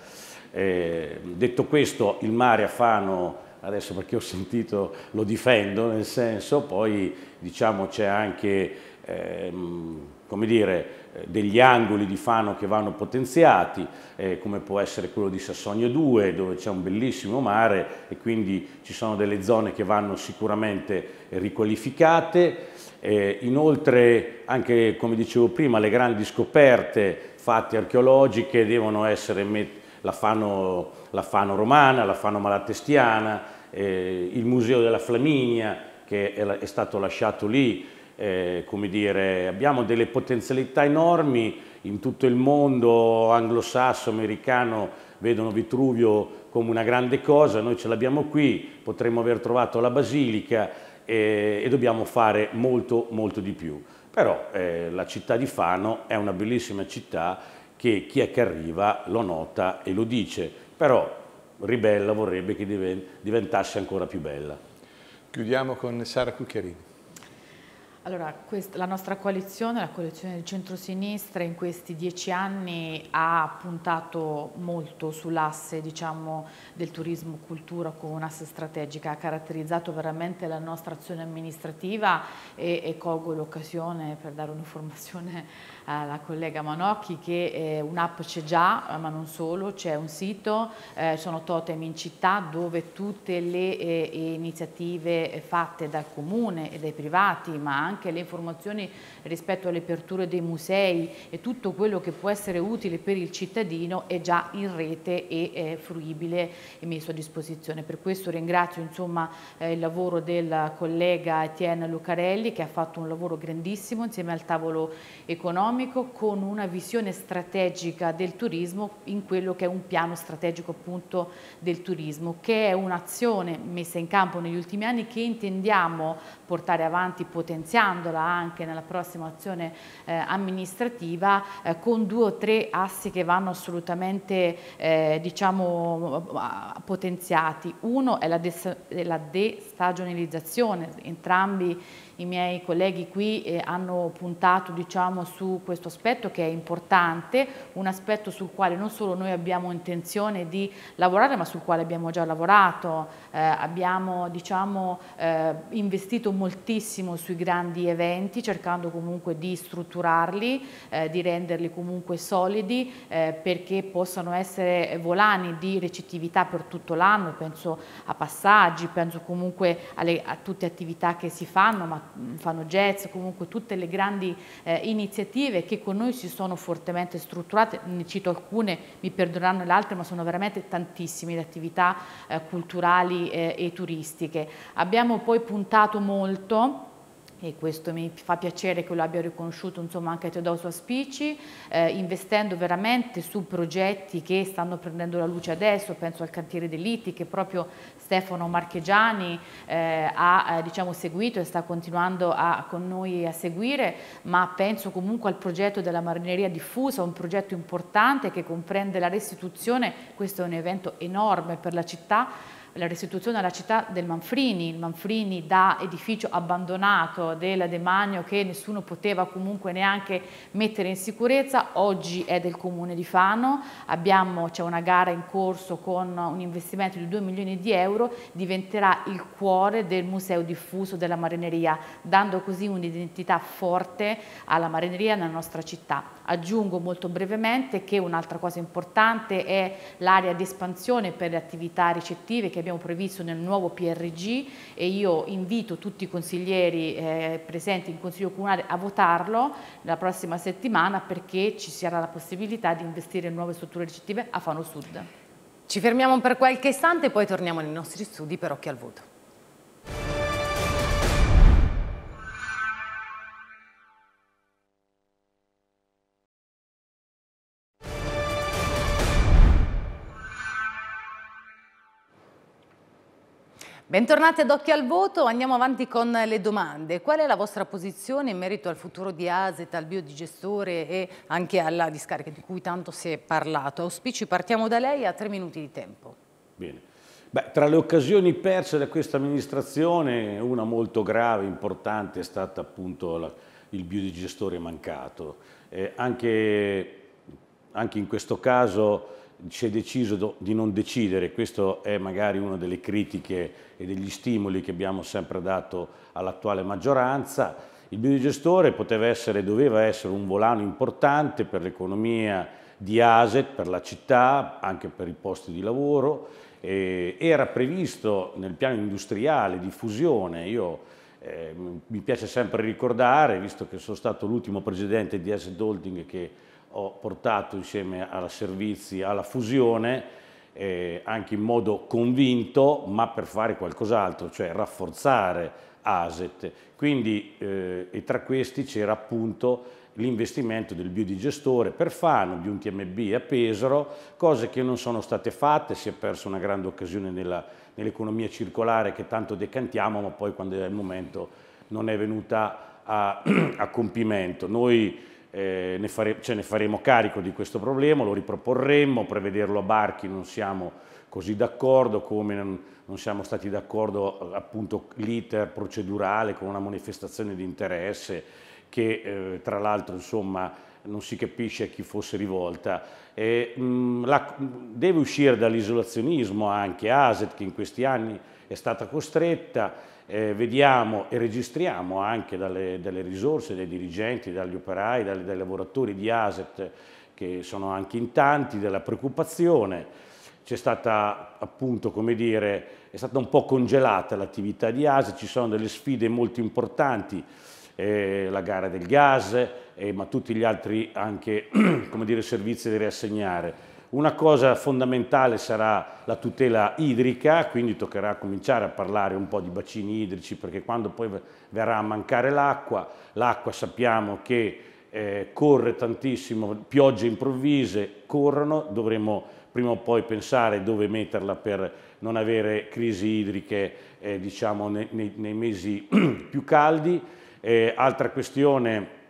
Speaker 3: Eh, detto questo, il mare a Fano, adesso perché ho sentito, lo difendo, nel senso, poi diciamo c'è anche ehm, come dire, degli angoli di Fano che vanno potenziati, eh, come può essere quello di Sassonia 2, dove c'è un bellissimo mare e quindi ci sono delle zone che vanno sicuramente riqualificate. Eh, inoltre, anche come dicevo prima, le grandi scoperte fatte archeologiche devono essere la Fano, la Fano romana, la Fano malatestiana, eh, il Museo della Flaminia che è, è stato lasciato lì, eh, come dire, abbiamo delle potenzialità enormi in tutto il mondo anglosasso, americano, vedono Vitruvio come una grande cosa, noi ce l'abbiamo qui, potremmo aver trovato la basilica eh, e dobbiamo fare molto, molto di più. Però eh, la città di Fano è una bellissima città che chi è che arriva lo nota e lo dice, però Ribella vorrebbe che diventasse ancora più bella.
Speaker 5: Chiudiamo con Sara Cucchiarini.
Speaker 4: Allora, la nostra coalizione, la coalizione del centro-sinistra in questi dieci anni ha puntato molto sull'asse diciamo, del turismo cultura come un asse strategica, ha caratterizzato veramente la nostra azione amministrativa e, e colgo l'occasione per dare un'informazione alla collega Manocchi che eh, un'app c'è già, ma non solo, c'è un sito, eh, sono totem in città dove tutte le eh, iniziative fatte dal comune e dai privati, ma anche le informazioni rispetto alle aperture dei musei e tutto quello che può essere utile per il cittadino è già in rete e fruibile e messo a disposizione. Per questo ringrazio insomma, eh, il lavoro del collega Etienne Lucarelli che ha fatto un lavoro grandissimo insieme al tavolo economico con una visione strategica del turismo in quello che è un piano strategico appunto del turismo che è un'azione messa in campo negli ultimi anni che intendiamo portare avanti potenziandola anche nella prossima azione eh, amministrativa eh, con due o tre assi che vanno assolutamente eh, diciamo, potenziati. Uno è la destagionalizzazione, entrambi i miei colleghi qui eh, hanno puntato diciamo, su questo aspetto che è importante, un aspetto sul quale non solo noi abbiamo intenzione di lavorare ma sul quale abbiamo già lavorato, eh, abbiamo diciamo, eh, investito moltissimo sui grandi eventi cercando comunque di strutturarli, eh, di renderli comunque solidi eh, perché possano essere volani di recettività per tutto l'anno, penso a passaggi, penso comunque alle, a tutte attività che si fanno ma fanno jazz, comunque tutte le grandi eh, iniziative che con noi si sono fortemente strutturate, ne cito alcune, mi perdoneranno le altre, ma sono veramente tantissime le attività eh, culturali eh, e turistiche. Abbiamo poi puntato molto e questo mi fa piacere che lo abbia riconosciuto insomma, anche Teodoso Aspici, eh, investendo veramente su progetti che stanno prendendo la luce adesso, penso al cantiere dell'ITI che proprio Stefano Marchegiani eh, ha eh, diciamo, seguito e sta continuando a, con noi a seguire, ma penso comunque al progetto della marineria diffusa, un progetto importante che comprende la restituzione, questo è un evento enorme per la città, la restituzione alla città del Manfrini, il Manfrini da edificio abbandonato del demanio che nessuno poteva comunque neanche mettere in sicurezza, oggi è del comune di Fano, c'è una gara in corso con un investimento di 2 milioni di euro, diventerà il cuore del museo diffuso della marineria, dando così un'identità forte alla marineria nella nostra città. Aggiungo molto brevemente che un'altra cosa importante è l'area di espansione per le attività ricettive che abbiamo previsto nel nuovo PRG e io invito tutti i consiglieri eh, presenti in Consiglio Comunale a votarlo la prossima settimana perché ci sarà la possibilità di investire in nuove strutture ricettive a Fano Sud.
Speaker 1: Ci fermiamo per qualche istante e poi torniamo nei nostri studi per Occhio al Voto. Bentornati ad Occhio al Voto, andiamo avanti con le domande. Qual è la vostra posizione in merito al futuro di Aset, al biodigestore e anche alla discarica di cui tanto si è parlato? Auspici, partiamo da lei a tre minuti di tempo.
Speaker 3: Bene. Beh, tra le occasioni perse da questa amministrazione, una molto grave, importante, è stata appunto la, il biodigestore mancato. Eh, anche, anche in questo caso si è deciso di non decidere, questa è magari una delle critiche e degli stimoli che abbiamo sempre dato all'attuale maggioranza. Il biodigestore poteva essere, doveva essere un volano importante per l'economia di Aset, per la città, anche per i posti di lavoro. Eh, era previsto nel piano industriale di fusione, io eh, mi piace sempre ricordare, visto che sono stato l'ultimo presidente di Asset Holding che ho portato insieme alla servizi alla fusione eh, anche in modo convinto ma per fare qualcos'altro, cioè rafforzare ASET. Quindi eh, e tra questi c'era appunto l'investimento del biodigestore per Fano, di un TMB a Pesaro, cose che non sono state fatte, si è persa una grande occasione nell'economia circolare che tanto decantiamo, ma poi quando è il momento non è venuta a, (clears throat) a compimento. Noi eh, ne fare, ce ne faremo carico di questo problema, lo riproporremmo, prevederlo a Barchi non siamo così d'accordo come non, siamo stati d'accordo appunto l'iter procedurale con una manifestazione di interesse che eh, tra l'altro insomma non si capisce a chi fosse rivolta. E, mh, la, deve uscire dall'isolazionismo anche Aset che in questi anni è stata costretta, eh, vediamo e registriamo anche dalle, dalle, risorse dei dirigenti, dagli operai, dai, dai lavoratori di ASET, che sono anche in tanti, della preoccupazione. C'è stata appunto, come dire, è stata un po' congelata l'attività di ASET, ci sono delle sfide molto importanti, eh, la gara del gas, eh, ma tutti gli altri anche, (clears throat) dire, servizi da riassegnare. Una cosa fondamentale sarà la tutela idrica, quindi toccherà cominciare a parlare un po' di bacini idrici perché quando poi verrà a mancare l'acqua, l'acqua sappiamo che eh, corre tantissimo, piogge improvvise corrono, dovremo prima o poi pensare dove metterla per non avere crisi idriche eh, diciamo, nei, nei, mesi (clears throat) più caldi. Eh, altra questione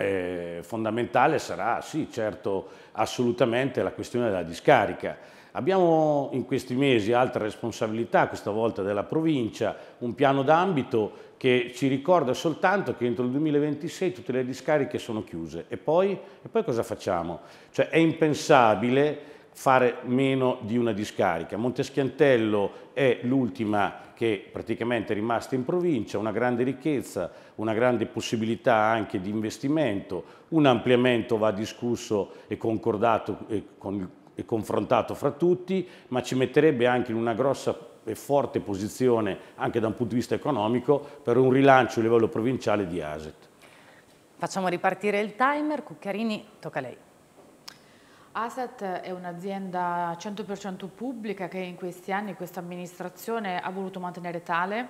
Speaker 3: eh, fondamentale sarà, sì, certo, assolutamente la questione della discarica. Abbiamo in questi mesi altre responsabilità, questa volta della provincia, un piano d'ambito che ci ricorda soltanto che entro il 2026 tutte le discariche sono chiuse. E poi, e poi cosa facciamo? Cioè è impensabile fare meno di una discarica. Monteschiantello è l'ultima che praticamente è rimasta in provincia, una grande ricchezza, una grande possibilità anche di investimento, un ampliamento va discusso e concordato e, con, e confrontato fra tutti, ma ci metterebbe anche in una grossa e forte posizione anche da un punto di vista economico per un rilancio a livello provinciale di Aset.
Speaker 1: Facciamo ripartire il timer, Cuccarini, tocca a lei.
Speaker 4: ASET è un'azienda 100% pubblica che in questi anni questa amministrazione ha voluto mantenere tale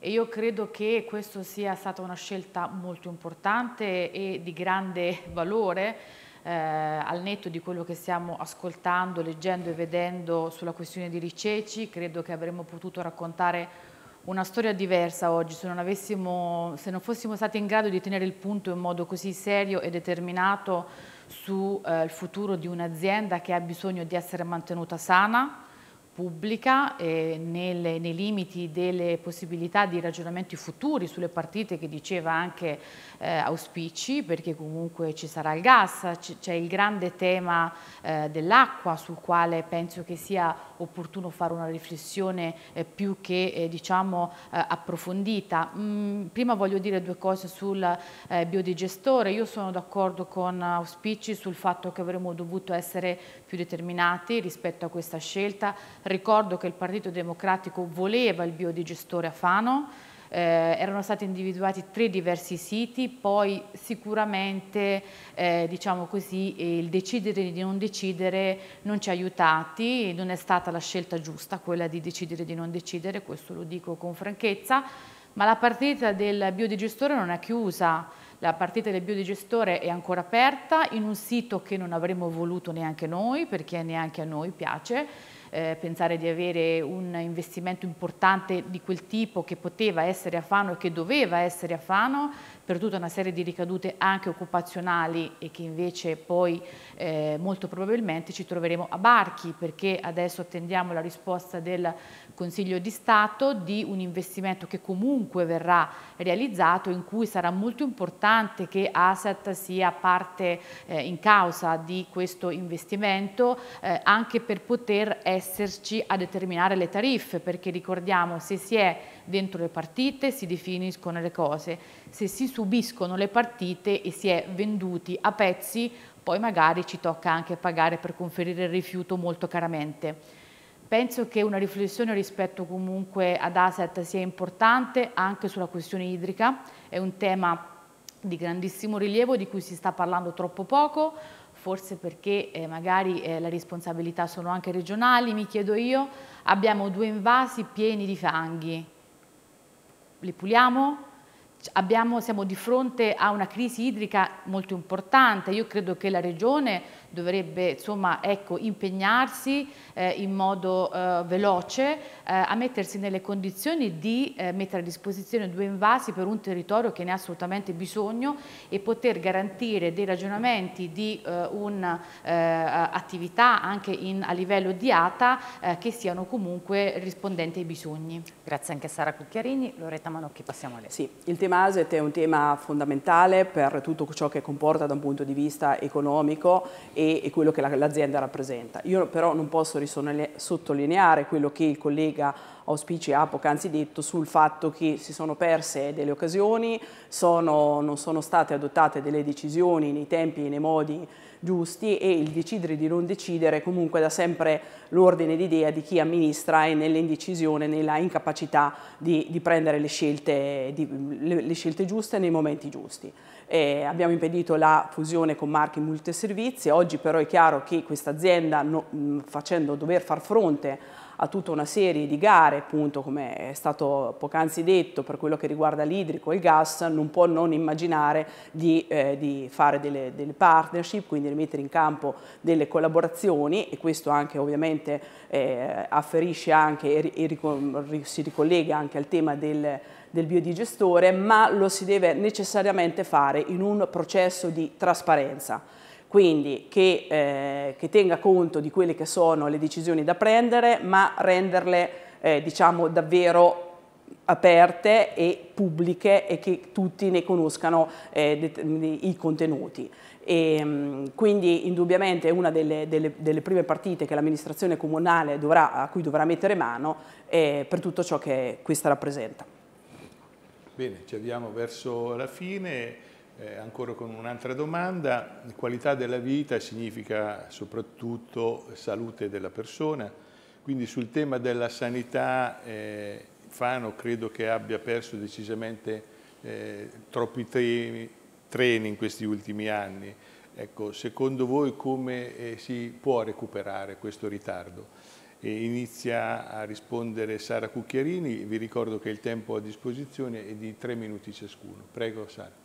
Speaker 4: e io credo che questa sia stata una scelta molto importante e di grande (laughs) valore eh, al netto di quello che stiamo ascoltando, leggendo e vedendo sulla questione di Riceci, credo che avremmo potuto raccontare una storia diversa oggi se non, avessimo, se non fossimo stati in grado di tenere il punto in modo così serio e determinato sul eh, futuro di un'azienda che ha bisogno di essere mantenuta sana, pubblica eh, nelle, nei limiti delle possibilità di ragionamenti futuri sulle partite che diceva anche eh, Auspici perché comunque ci sarà il gas, c'è il grande tema eh, dell'acqua sul quale penso che sia opportuno fare una riflessione eh, più che eh, diciamo eh, approfondita. Mm, prima voglio dire due cose sul biodigestore, io sono d'accordo con Auspici sul fatto che avremmo dovuto essere più determinati rispetto a questa scelta, Ricordo che il Partito Democratico voleva il biodigestore a Fano, eh, erano stati individuati tre diversi siti, poi sicuramente eh, diciamo così, il decidere di non decidere non ci ha aiutati, non è stata la scelta giusta quella di decidere di non decidere, questo lo dico con franchezza, ma la partita del biodigestore non è chiusa, la partita del biodigestore è ancora aperta in un sito che non avremmo voluto neanche noi perché neanche a noi piace, eh, pensare di avere un investimento importante di quel tipo che poteva essere a Fano e che doveva essere a Fano per tutta una serie di ricadute anche occupazionali e che invece poi eh, molto probabilmente ci troveremo a Barchi perché adesso attendiamo la risposta del Consiglio di Stato di un investimento che comunque verrà realizzato in cui sarà molto importante che ASAT sia parte eh, in causa di questo investimento eh, anche per poter esserci a determinare le tariffe perché ricordiamo se si è dentro le partite si definiscono le cose, se si subiscono le partite e si è venduti a pezzi poi magari ci tocca anche pagare per conferire il rifiuto molto caramente. Penso che una riflessione rispetto comunque ad ASET sia importante anche sulla questione idrica, è un tema di grandissimo rilievo di cui si sta parlando troppo poco, forse perché eh, magari eh, le responsabilità sono anche regionali, mi chiedo io, abbiamo due invasi pieni di fanghi, li puliamo? Abbiamo, siamo di fronte a una crisi idrica molto importante, io credo che la Regione dovrebbe insomma, ecco, impegnarsi eh, in modo eh, veloce eh, a mettersi nelle condizioni di eh, mettere a disposizione due invasi per un territorio che ne ha assolutamente bisogno e poter garantire dei ragionamenti di eh, un'attività eh, anche in, a livello di ATA che siano comunque rispondenti ai bisogni.
Speaker 1: Grazie anche a Sara Cucchiarini. Loretta Manocchi, passiamo a lei.
Speaker 2: Sì, il tema ASET è un tema fondamentale per tutto ciò che comporta da un punto di vista economico e, e quello che l'azienda rappresenta. Io però non posso sottolineare quello che il collega Auspici ha poc'anzi detto sul fatto che si sono perse delle occasioni, sono, non sono state adottate delle decisioni nei tempi e nei modi giusti e il decidere di non decidere comunque da sempre l'ordine d'idea di chi amministra e nell'indecisione, nella incapacità di, di prendere le scelte, di, le, le scelte giuste nei momenti giusti. Eh, abbiamo impedito la fusione con marchi multiservizi, oggi però è chiaro che questa azienda no, facendo dover far fronte a tutta una serie di gare, appunto come è stato poc'anzi detto per quello che riguarda l'idrico e il gas, non può non immaginare di, eh, di fare delle, delle, partnership, quindi di mettere in campo delle collaborazioni e questo anche ovviamente eh, afferisce anche e, e si ricollega anche al tema del del biodigestore, ma lo si deve necessariamente fare in un processo di trasparenza, quindi che, eh, che tenga conto di quelle che sono le decisioni da prendere, ma renderle eh, diciamo davvero aperte e pubbliche e che tutti ne conoscano eh, i contenuti. E, mm, quindi indubbiamente una delle, delle, delle prime partite che l'amministrazione comunale dovrà, a cui dovrà mettere mano per tutto ciò che questa rappresenta.
Speaker 5: Bene, ci avviamo verso la fine, eh, ancora con un'altra domanda. Qualità della vita significa soprattutto salute della persona, quindi sul tema della sanità eh, Fano credo che abbia perso decisamente eh, troppi treni, treni, in questi ultimi anni. Ecco, secondo voi come eh, si può recuperare questo ritardo? e inizia a rispondere Sara Cucchiarini. Vi ricordo che il tempo a disposizione è di tre minuti ciascuno. Prego Sara.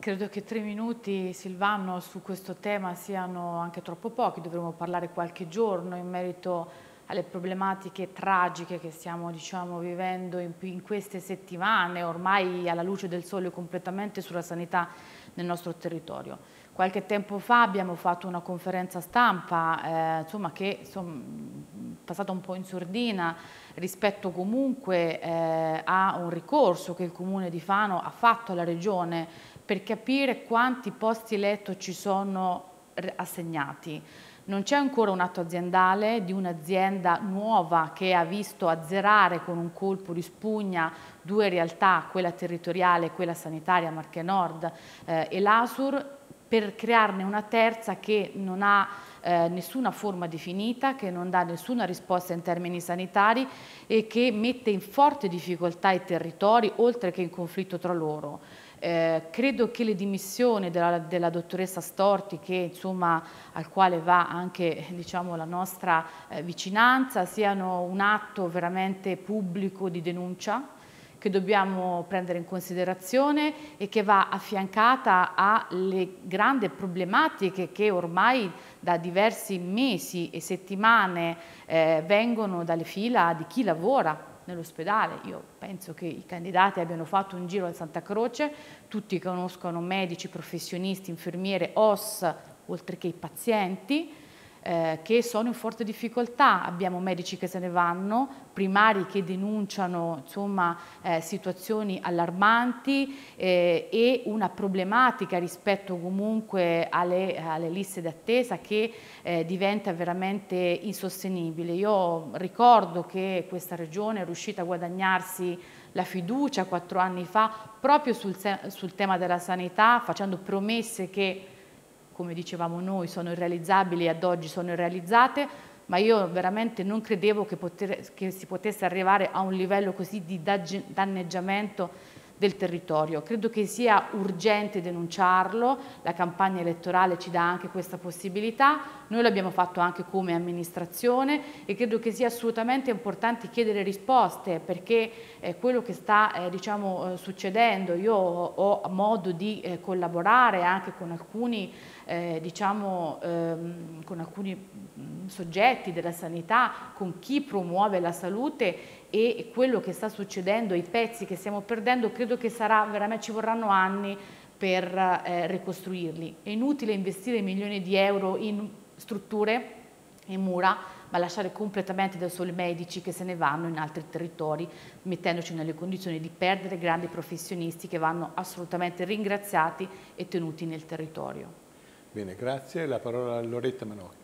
Speaker 4: Credo che tre minuti, Silvano, su questo tema siano anche troppo pochi, dovremmo parlare qualche giorno in merito alle problematiche tragiche che stiamo diciamo, vivendo in, in, queste settimane, ormai alla luce del sole completamente sulla sanità nel nostro territorio. Qualche tempo fa abbiamo fatto una conferenza stampa eh, insomma, che insomma, è passata un po' in sordina rispetto comunque eh, a un ricorso che il Comune di Fano ha fatto alla Regione per capire quanti posti letto ci sono assegnati. Non c'è ancora un atto aziendale di un'azienda nuova che ha visto azzerare con un colpo di spugna due realtà, quella territoriale e quella sanitaria, Marche Nord eh, e l'Asur, per crearne una terza che non ha eh, nessuna forma definita, che non dà nessuna risposta in termini sanitari e che mette in forte difficoltà i territori oltre che in conflitto tra loro. Eh, credo che le dimissioni della, della, dottoressa Storti, che, insomma, al quale va anche diciamo, la nostra eh, vicinanza, siano un atto veramente pubblico di denuncia che dobbiamo prendere in considerazione e che va affiancata alle grandi problematiche che ormai da diversi mesi e settimane eh, vengono dalle fila di chi lavora nell'ospedale. Io penso che i candidati abbiano fatto un giro al Santa Croce, tutti conoscono medici, professionisti, infermiere, OS, oltre che i pazienti, eh, che sono in forte difficoltà, abbiamo medici che se ne vanno, primari che denunciano insomma, eh, situazioni allarmanti eh, e una problematica rispetto comunque alle, alle liste d'attesa che eh, diventa veramente insostenibile. Io ricordo che questa regione è riuscita a guadagnarsi la fiducia quattro anni fa proprio sul, sul tema della sanità facendo promesse che come dicevamo noi, sono irrealizzabili e ad oggi sono irrealizzate, ma io veramente non credevo che, poter, che si potesse arrivare a un livello così di danneggiamento del territorio. Credo che sia urgente denunciarlo, la campagna elettorale ci dà anche questa possibilità, noi l'abbiamo fatto anche come amministrazione e credo che sia assolutamente importante chiedere risposte perché eh, quello che sta eh, diciamo, eh, succedendo, io ho, ho modo di eh, collaborare anche con alcuni eh, diciamo, ehm, con alcuni mm, soggetti della sanità, con chi promuove la salute e quello che sta succedendo, i pezzi che stiamo perdendo, credo che sarà, veramente, ci vorranno anni per eh, ricostruirli. È inutile investire milioni di euro in strutture, in mura, ma lasciare completamente da soli medici che se ne vanno in altri territori, mettendoci nelle condizioni di perdere grandi professionisti che vanno assolutamente ringraziati e tenuti nel territorio.
Speaker 5: Bene, grazie. La parola a Loretta Manocchi.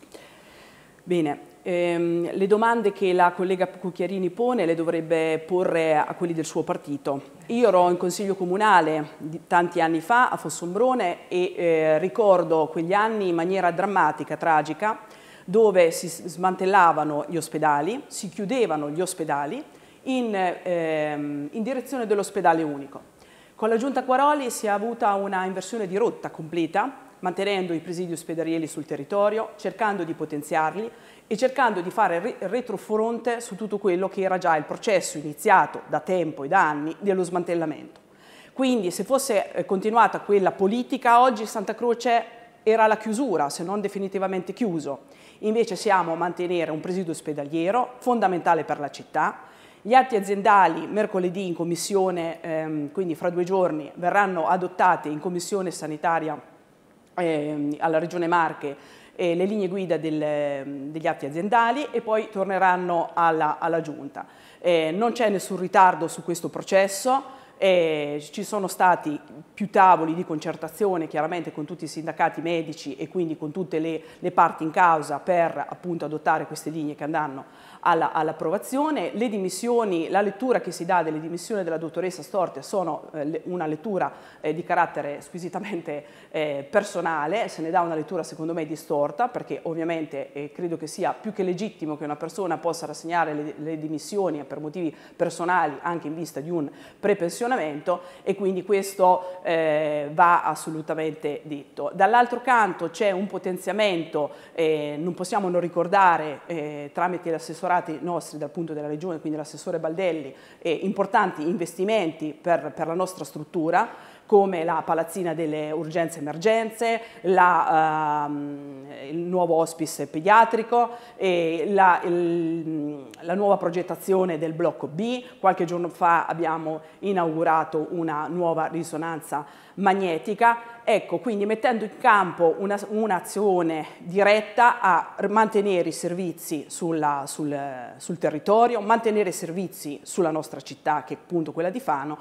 Speaker 2: Bene, ehm, le domande che la collega Cucchiarini pone le dovrebbe porre a quelli del suo partito. Io ero in consiglio comunale tanti anni fa a Fossombrone e eh, ricordo quegli anni in maniera drammatica, tragica, dove si smantellavano gli ospedali, si chiudevano gli ospedali in, ehm, in direzione dell'ospedale unico. Con la giunta Quaroli si è avuta una inversione di rotta completa mantenendo i presidi ospedalieri sul territorio, cercando di potenziarli e cercando di fare retrofronte su tutto quello che era già il processo iniziato da tempo e da anni dello smantellamento. Quindi se fosse eh, continuata quella politica, oggi Santa Croce era la chiusura, se non definitivamente chiuso. Invece siamo a mantenere un presidio ospedaliero fondamentale per la città. Gli atti aziendali mercoledì in commissione, ehm, quindi fra due giorni, verranno adottati in commissione sanitaria eh, alla Regione Marche eh, le linee guida del, degli atti aziendali e poi torneranno alla, alla Giunta. Eh, non c'è nessun ritardo su questo processo, eh, ci sono stati più tavoli di concertazione chiaramente con tutti i sindacati medici e quindi con tutte le, le parti in causa per appunto adottare queste linee che andranno all'approvazione. Le dimissioni, la lettura che si dà delle dimissioni della dottoressa Storte sono eh, una lettura eh, di carattere squisitamente eh, personale, se ne dà una lettura secondo me distorta perché ovviamente eh, credo che sia più che legittimo che una persona possa rassegnare le, le dimissioni per motivi personali anche in vista di un prepensionamento e quindi questo eh, va assolutamente detto. Dall'altro canto c'è un potenziamento, eh, non possiamo non ricordare tramite l'assessorato assessorati nostri dal punto della Regione, quindi l'assessore Baldelli, eh, importanti investimenti per, per la nostra struttura, come la palazzina delle urgenze emergenze, la, ehm, il nuovo hospice pediatrico, la, il, la nuova progettazione del blocco B. Qualche giorno fa abbiamo inaugurato una nuova risonanza magnetica Ecco, quindi mettendo in campo un'azione una diretta a mantenere i servizi sulla, sul, sul, territorio, mantenere i servizi sulla nostra città, che è appunto quella di Fano,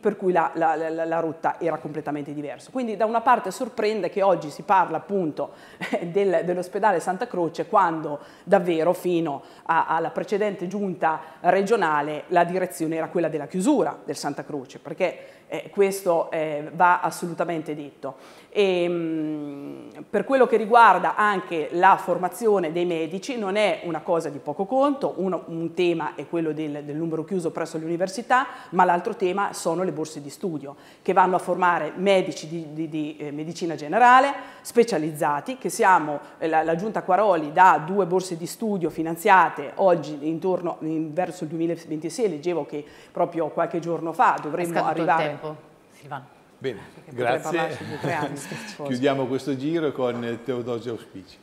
Speaker 2: per cui la, la, la, la rotta era completamente diversa. Quindi da una parte sorprende che oggi si parla appunto (laughs) del, dell'ospedale Santa Croce, quando davvero fino a, alla precedente giunta regionale la direzione era quella della chiusura del Santa Croce, perché eh, questo eh, va assolutamente detto. E, mh, per quello che riguarda anche la formazione dei medici non è una cosa di poco conto, uno, un tema è quello del, del, numero chiuso presso le università, ma l'altro tema sono le borse di studio che vanno a formare medici di, di, di eh, medicina generale specializzati, che siamo, eh, la, la, Giunta Quaroli dà due borse di studio finanziate oggi intorno in, verso il 2026, leggevo che proprio qualche giorno fa dovremmo arrivare...
Speaker 5: Silvano. Bene, grazie. Chiudiamo questo giro con Teodosio Auspici.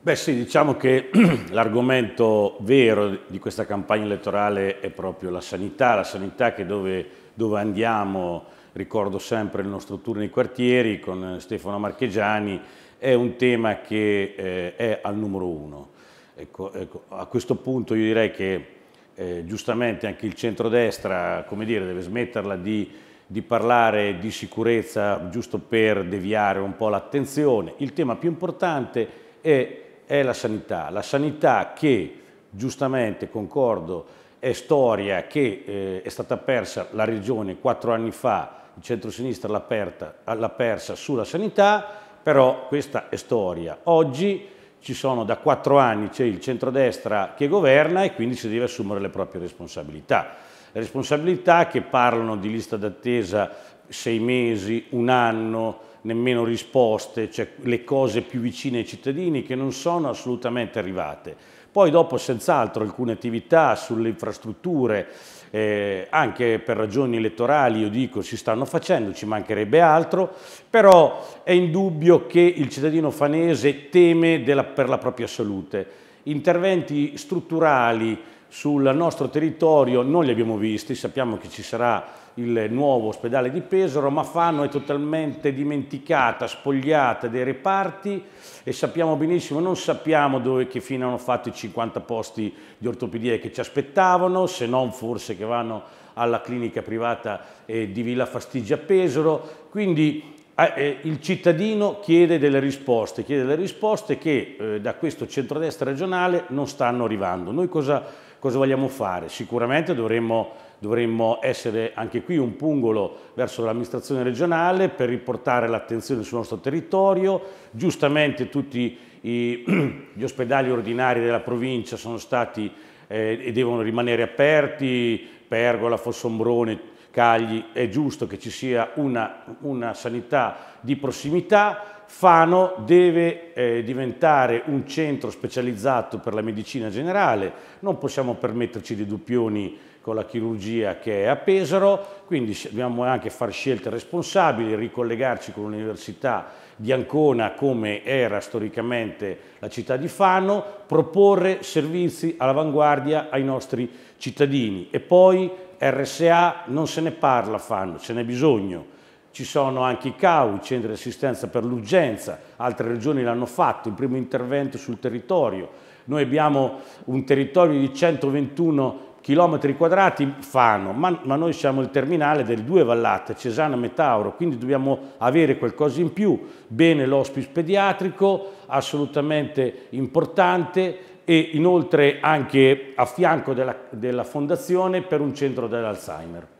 Speaker 3: Beh sì, diciamo che (clears throat) l'argomento vero di questa campagna elettorale è proprio la sanità, la sanità che dove, dove andiamo, ricordo sempre il nostro tour nei quartieri con Stefano Marchegiani, è un tema che eh, è al numero uno. Ecco, ecco, a questo punto io direi che eh, giustamente anche il centrodestra, come dire, deve smetterla di di parlare di sicurezza giusto per deviare un po' l'attenzione. Il tema più importante è, è, la sanità, la sanità che giustamente, concordo, è storia che eh, è stata persa la regione quattro anni fa, il centro-sinistra l'ha persa sulla sanità, però questa è storia. Oggi ci sono da quattro anni, c'è il centrodestra che governa e quindi si deve assumere le proprie responsabilità responsabilità che parlano di lista d'attesa sei mesi, un anno, nemmeno risposte, cioè le cose più vicine ai cittadini che non sono assolutamente arrivate. Poi dopo senz'altro alcune attività sulle infrastrutture, eh, anche per ragioni elettorali, io dico, si stanno facendo, ci mancherebbe altro, però è indubbio che il cittadino fanese teme della, per la propria salute. Interventi strutturali, sul nostro territorio non li abbiamo visti, sappiamo che ci sarà il nuovo ospedale di Pesaro, ma Fano è totalmente dimenticata, spogliata dei reparti e sappiamo benissimo, non sappiamo dove che fine hanno fatto i 50 posti di ortopedia che ci aspettavano, se non forse che vanno alla clinica privata eh, di Villa Fastigia a Pesaro, quindi eh, eh, il cittadino chiede delle risposte, chiede delle risposte che eh, da questo centrodestra regionale non stanno arrivando. Noi cosa Cosa vogliamo fare? Sicuramente dovremmo, dovremmo essere anche qui un pungolo verso l'amministrazione regionale per riportare l'attenzione sul nostro territorio. Giustamente tutti i, (clears throat) gli ospedali ordinari della provincia sono stati eh, e devono rimanere aperti, Pergola, Fossombrone, Cagli, è giusto che ci sia una, una sanità di prossimità, Fano deve eh, diventare un centro specializzato per la medicina generale, non possiamo permetterci dei doppioni con la chirurgia che è a Pesaro, quindi dobbiamo anche fare scelte responsabili, ricollegarci con l'Università di Ancona come era storicamente la città di Fano, proporre servizi all'avanguardia ai nostri cittadini. E poi RSA non se ne parla Fano, ce n'è bisogno ci sono anche i CAU, i centri di assistenza per l'urgenza, altre regioni l'hanno fatto, il primo intervento sul territorio. Noi abbiamo un territorio di 121 km quadrati Fano, ma, ma, noi siamo il terminale delle due vallate, Cesana e Metauro, quindi dobbiamo avere qualcosa in più. Bene l'hospice pediatrico, assolutamente importante, e inoltre anche a fianco della, della fondazione per un centro dell'Alzheimer.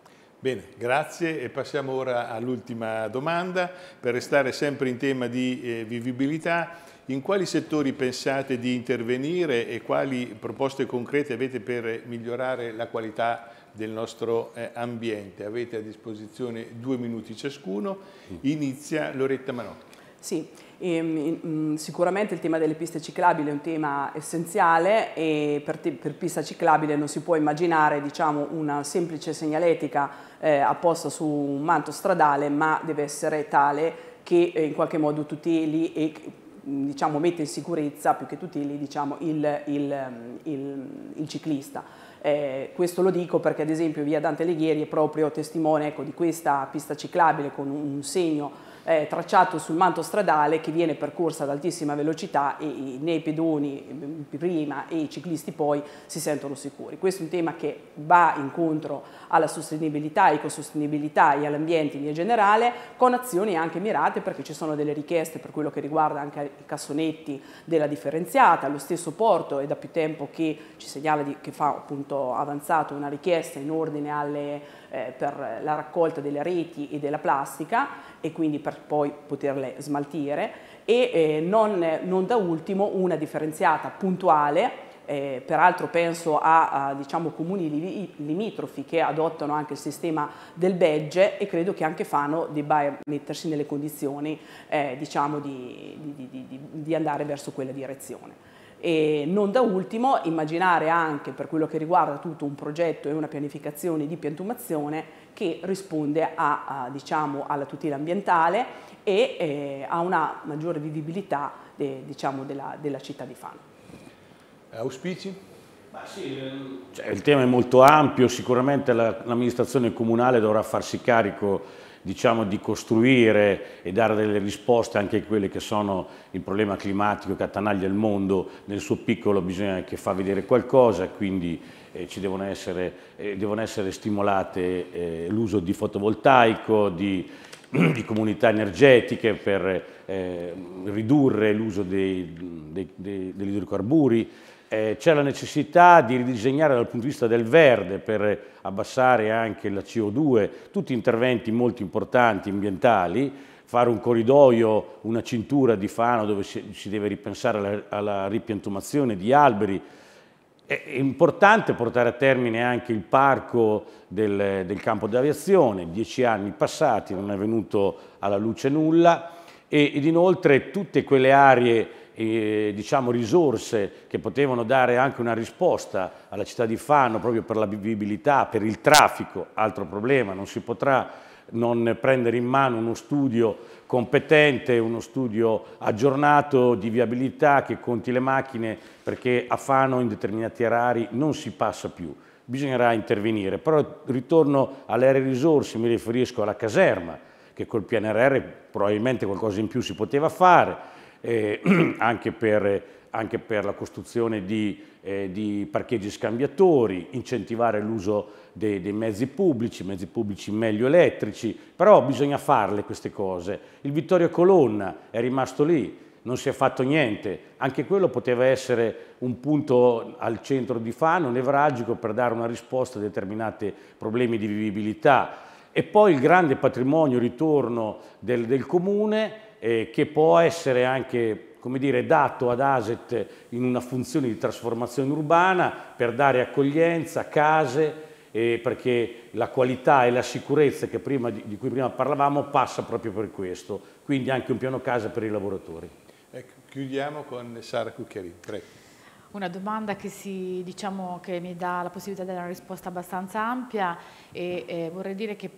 Speaker 5: Bene, grazie e passiamo ora all'ultima domanda. Per restare sempre in tema di eh, vivibilità, in quali settori pensate di intervenire e quali proposte concrete avete per migliorare la qualità del nostro eh, ambiente? Avete a disposizione due minuti ciascuno. Inizia Loretta Manotti.
Speaker 2: Sì, sicuramente il tema delle piste ciclabili è un tema essenziale e per, te, per pista ciclabile non si può immaginare diciamo, una semplice segnaletica eh, apposta su un manto stradale, ma deve essere tale che eh, in qualche modo tuteli e diciamo, mette in sicurezza più che tuteli diciamo, il, il, il, il ciclista. Eh, questo lo dico perché ad esempio via Dante Alighieri è proprio testimone ecco, di questa pista ciclabile con un segno eh, tracciato sul manto stradale che viene percorsa ad altissima velocità e, né i pedoni mm, prima e i ciclisti poi si sentono sicuri. Questo è un tema che va incontro alla sostenibilità, ecosostenibilità e all'ambiente in via generale con azioni anche mirate perché ci sono delle richieste per quello che riguarda anche i cassonetti della differenziata, lo stesso Porto è da più tempo che ci segnala di, che fa appunto avanzato una richiesta in ordine alle, eh, per la raccolta delle reti e della plastica e quindi per poi poterle smaltire e eh, non, non, da ultimo una differenziata puntuale eh, peraltro penso a, a diciamo, comuni li, limitrofi che adottano anche il sistema del badge e credo che anche Fano debba mettersi nelle condizioni eh, diciamo, di, di, di, di andare verso quella direzione. E non da ultimo immaginare anche per quello che riguarda tutto un progetto e una pianificazione di piantumazione che risponde a, a, diciamo, alla tutela ambientale e eh, a una maggiore vivibilità de, diciamo, della, della, città di Fano.
Speaker 5: Auspici?
Speaker 3: Sì, ehm, cioè, il tema è molto ampio, sicuramente l'amministrazione comunale dovrà farsi carico diciamo, di costruire e dare delle risposte anche a quelli che sono il problema climatico che attanaglia il mondo, nel suo piccolo bisogna che fa vedere qualcosa, quindi eh, ci devono essere, eh, devono essere stimolate eh, l'uso di fotovoltaico, di, (clears throat) di, comunità energetiche per eh, ridurre l'uso degli idrocarburi, eh, c'è la necessità di ridisegnare dal punto di vista del verde per abbassare anche la CO2, tutti interventi molto importanti ambientali, fare un corridoio, una cintura di Fano dove si, si deve ripensare alla, alla ripiantumazione di alberi, è importante portare a termine anche il parco del, del campo d'aviazione, dieci anni passati, non è venuto alla luce nulla, ed inoltre tutte quelle aree eh, diciamo, risorse che potevano dare anche una risposta alla città di Fano proprio per la vivibilità, per il traffico, altro problema, non si potrà non prendere in mano uno studio competente, uno studio aggiornato di viabilità che conti le macchine perché a Fano in determinati erari non si passa più. Bisognerà intervenire, però ritorno alle aree risorse, mi riferisco alla caserma, che col PNRR probabilmente qualcosa in più si poteva fare, eh, (clears throat) anche, per, anche, per, la costruzione di, eh, di parcheggi scambiatori, incentivare l'uso dei, dei, mezzi pubblici, mezzi pubblici meglio elettrici, però bisogna farle queste cose. Il Vittorio Colonna è rimasto lì, non si è fatto niente, anche quello poteva essere un punto al centro di Fano, nevralgico per dare una risposta a determinati problemi di vivibilità. E poi il grande patrimonio ritorno del, del comune eh, che può essere anche come dire, dato ad ASET in una funzione di trasformazione urbana per dare accoglienza, case, eh, perché la qualità e la sicurezza prima, di, cui prima parlavamo passa proprio per questo, quindi anche un piano casa per i lavoratori.
Speaker 5: Ecco, chiudiamo con Sara Cucchiari, prego.
Speaker 4: Una domanda che, si, diciamo, che, mi dà la possibilità di dare una risposta abbastanza ampia e eh, vorrei dire che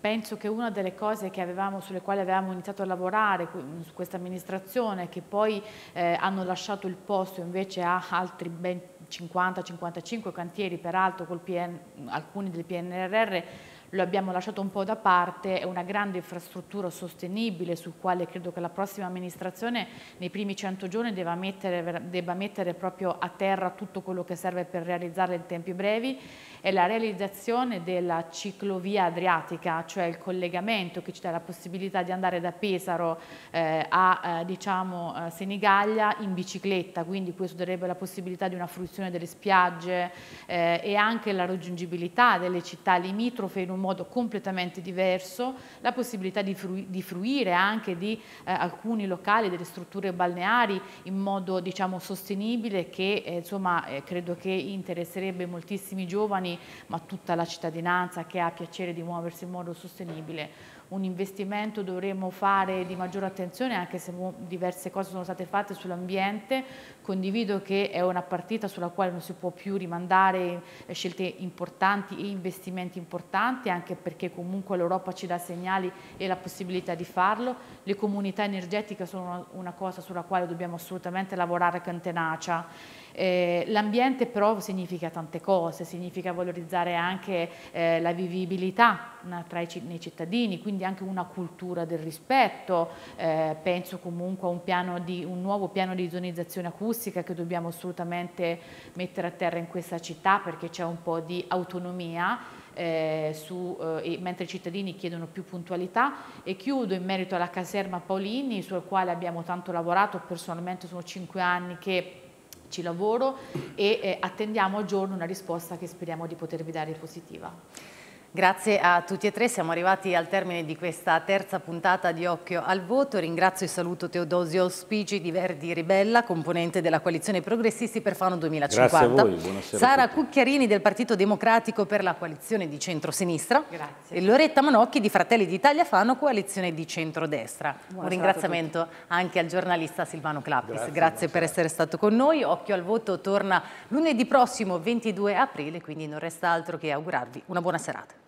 Speaker 4: penso che una delle cose avevamo, sulle quali avevamo iniziato a lavorare su questa amministrazione che poi eh, hanno lasciato il posto invece a altri ben 50-55 cantieri peraltro PN, alcuni del PNRR lo abbiamo lasciato un po' da parte, è una grande infrastruttura sostenibile sul quale credo che la prossima amministrazione nei primi 100 giorni debba mettere, debba mettere proprio a terra tutto quello che serve per realizzare in tempi brevi è la realizzazione della ciclovia adriatica, cioè il collegamento che ci dà la possibilità di andare da Pesaro eh, a eh, diciamo, Senigallia in bicicletta, quindi questo darebbe la possibilità di una fruizione delle spiagge eh, e anche la raggiungibilità delle città limitrofe in un modo completamente diverso, la possibilità di fruire anche di eh, alcuni locali, delle strutture balneari in modo diciamo, sostenibile che eh, insomma, eh, credo che interesserebbe moltissimi giovani ma tutta la cittadinanza che ha piacere di muoversi in modo sostenibile. Un investimento dovremmo fare di maggiore attenzione anche se diverse cose sono state fatte sull'ambiente, condivido che è una partita sulla quale non si può più rimandare scelte importanti e investimenti importanti anche perché comunque l'Europa ci dà segnali e la possibilità di farlo, le comunità energetiche sono una cosa sulla quale dobbiamo assolutamente lavorare con tenacia eh, l'ambiente però significa tante cose, significa valorizzare anche eh, la vivibilità tra i, nei cittadini, quindi anche una cultura del rispetto, eh, penso comunque a un, di, un, nuovo piano di zonizzazione acustica che dobbiamo assolutamente mettere a terra in questa città perché c'è un po' di autonomia eh, su, eh, mentre i cittadini chiedono più puntualità. E chiudo in merito alla caserma Paolini sul quale abbiamo tanto lavorato, personalmente sono cinque anni che ci lavoro e eh, attendiamo giorno una risposta che speriamo di potervi dare positiva.
Speaker 1: Grazie a tutti e tre, siamo arrivati al termine di questa terza puntata di Occhio al Voto. Ringrazio e saluto Teodosio Spigi di Verdi Ribella, componente della coalizione Progressisti per Fano 2050.
Speaker 3: Grazie a voi, buonasera.
Speaker 1: Sara Cucchiarini del Partito Democratico per la coalizione di centrosinistra.
Speaker 4: Grazie.
Speaker 1: E Loretta Manocchi di Fratelli d'Italia Fano, coalizione di centrodestra. Buonasera Un ringraziamento anche al giornalista Silvano Clappis. Grazie, Grazie per essere stato con noi. Occhio al Voto torna lunedì prossimo 22 aprile, quindi non resta altro che augurarvi una buona serata.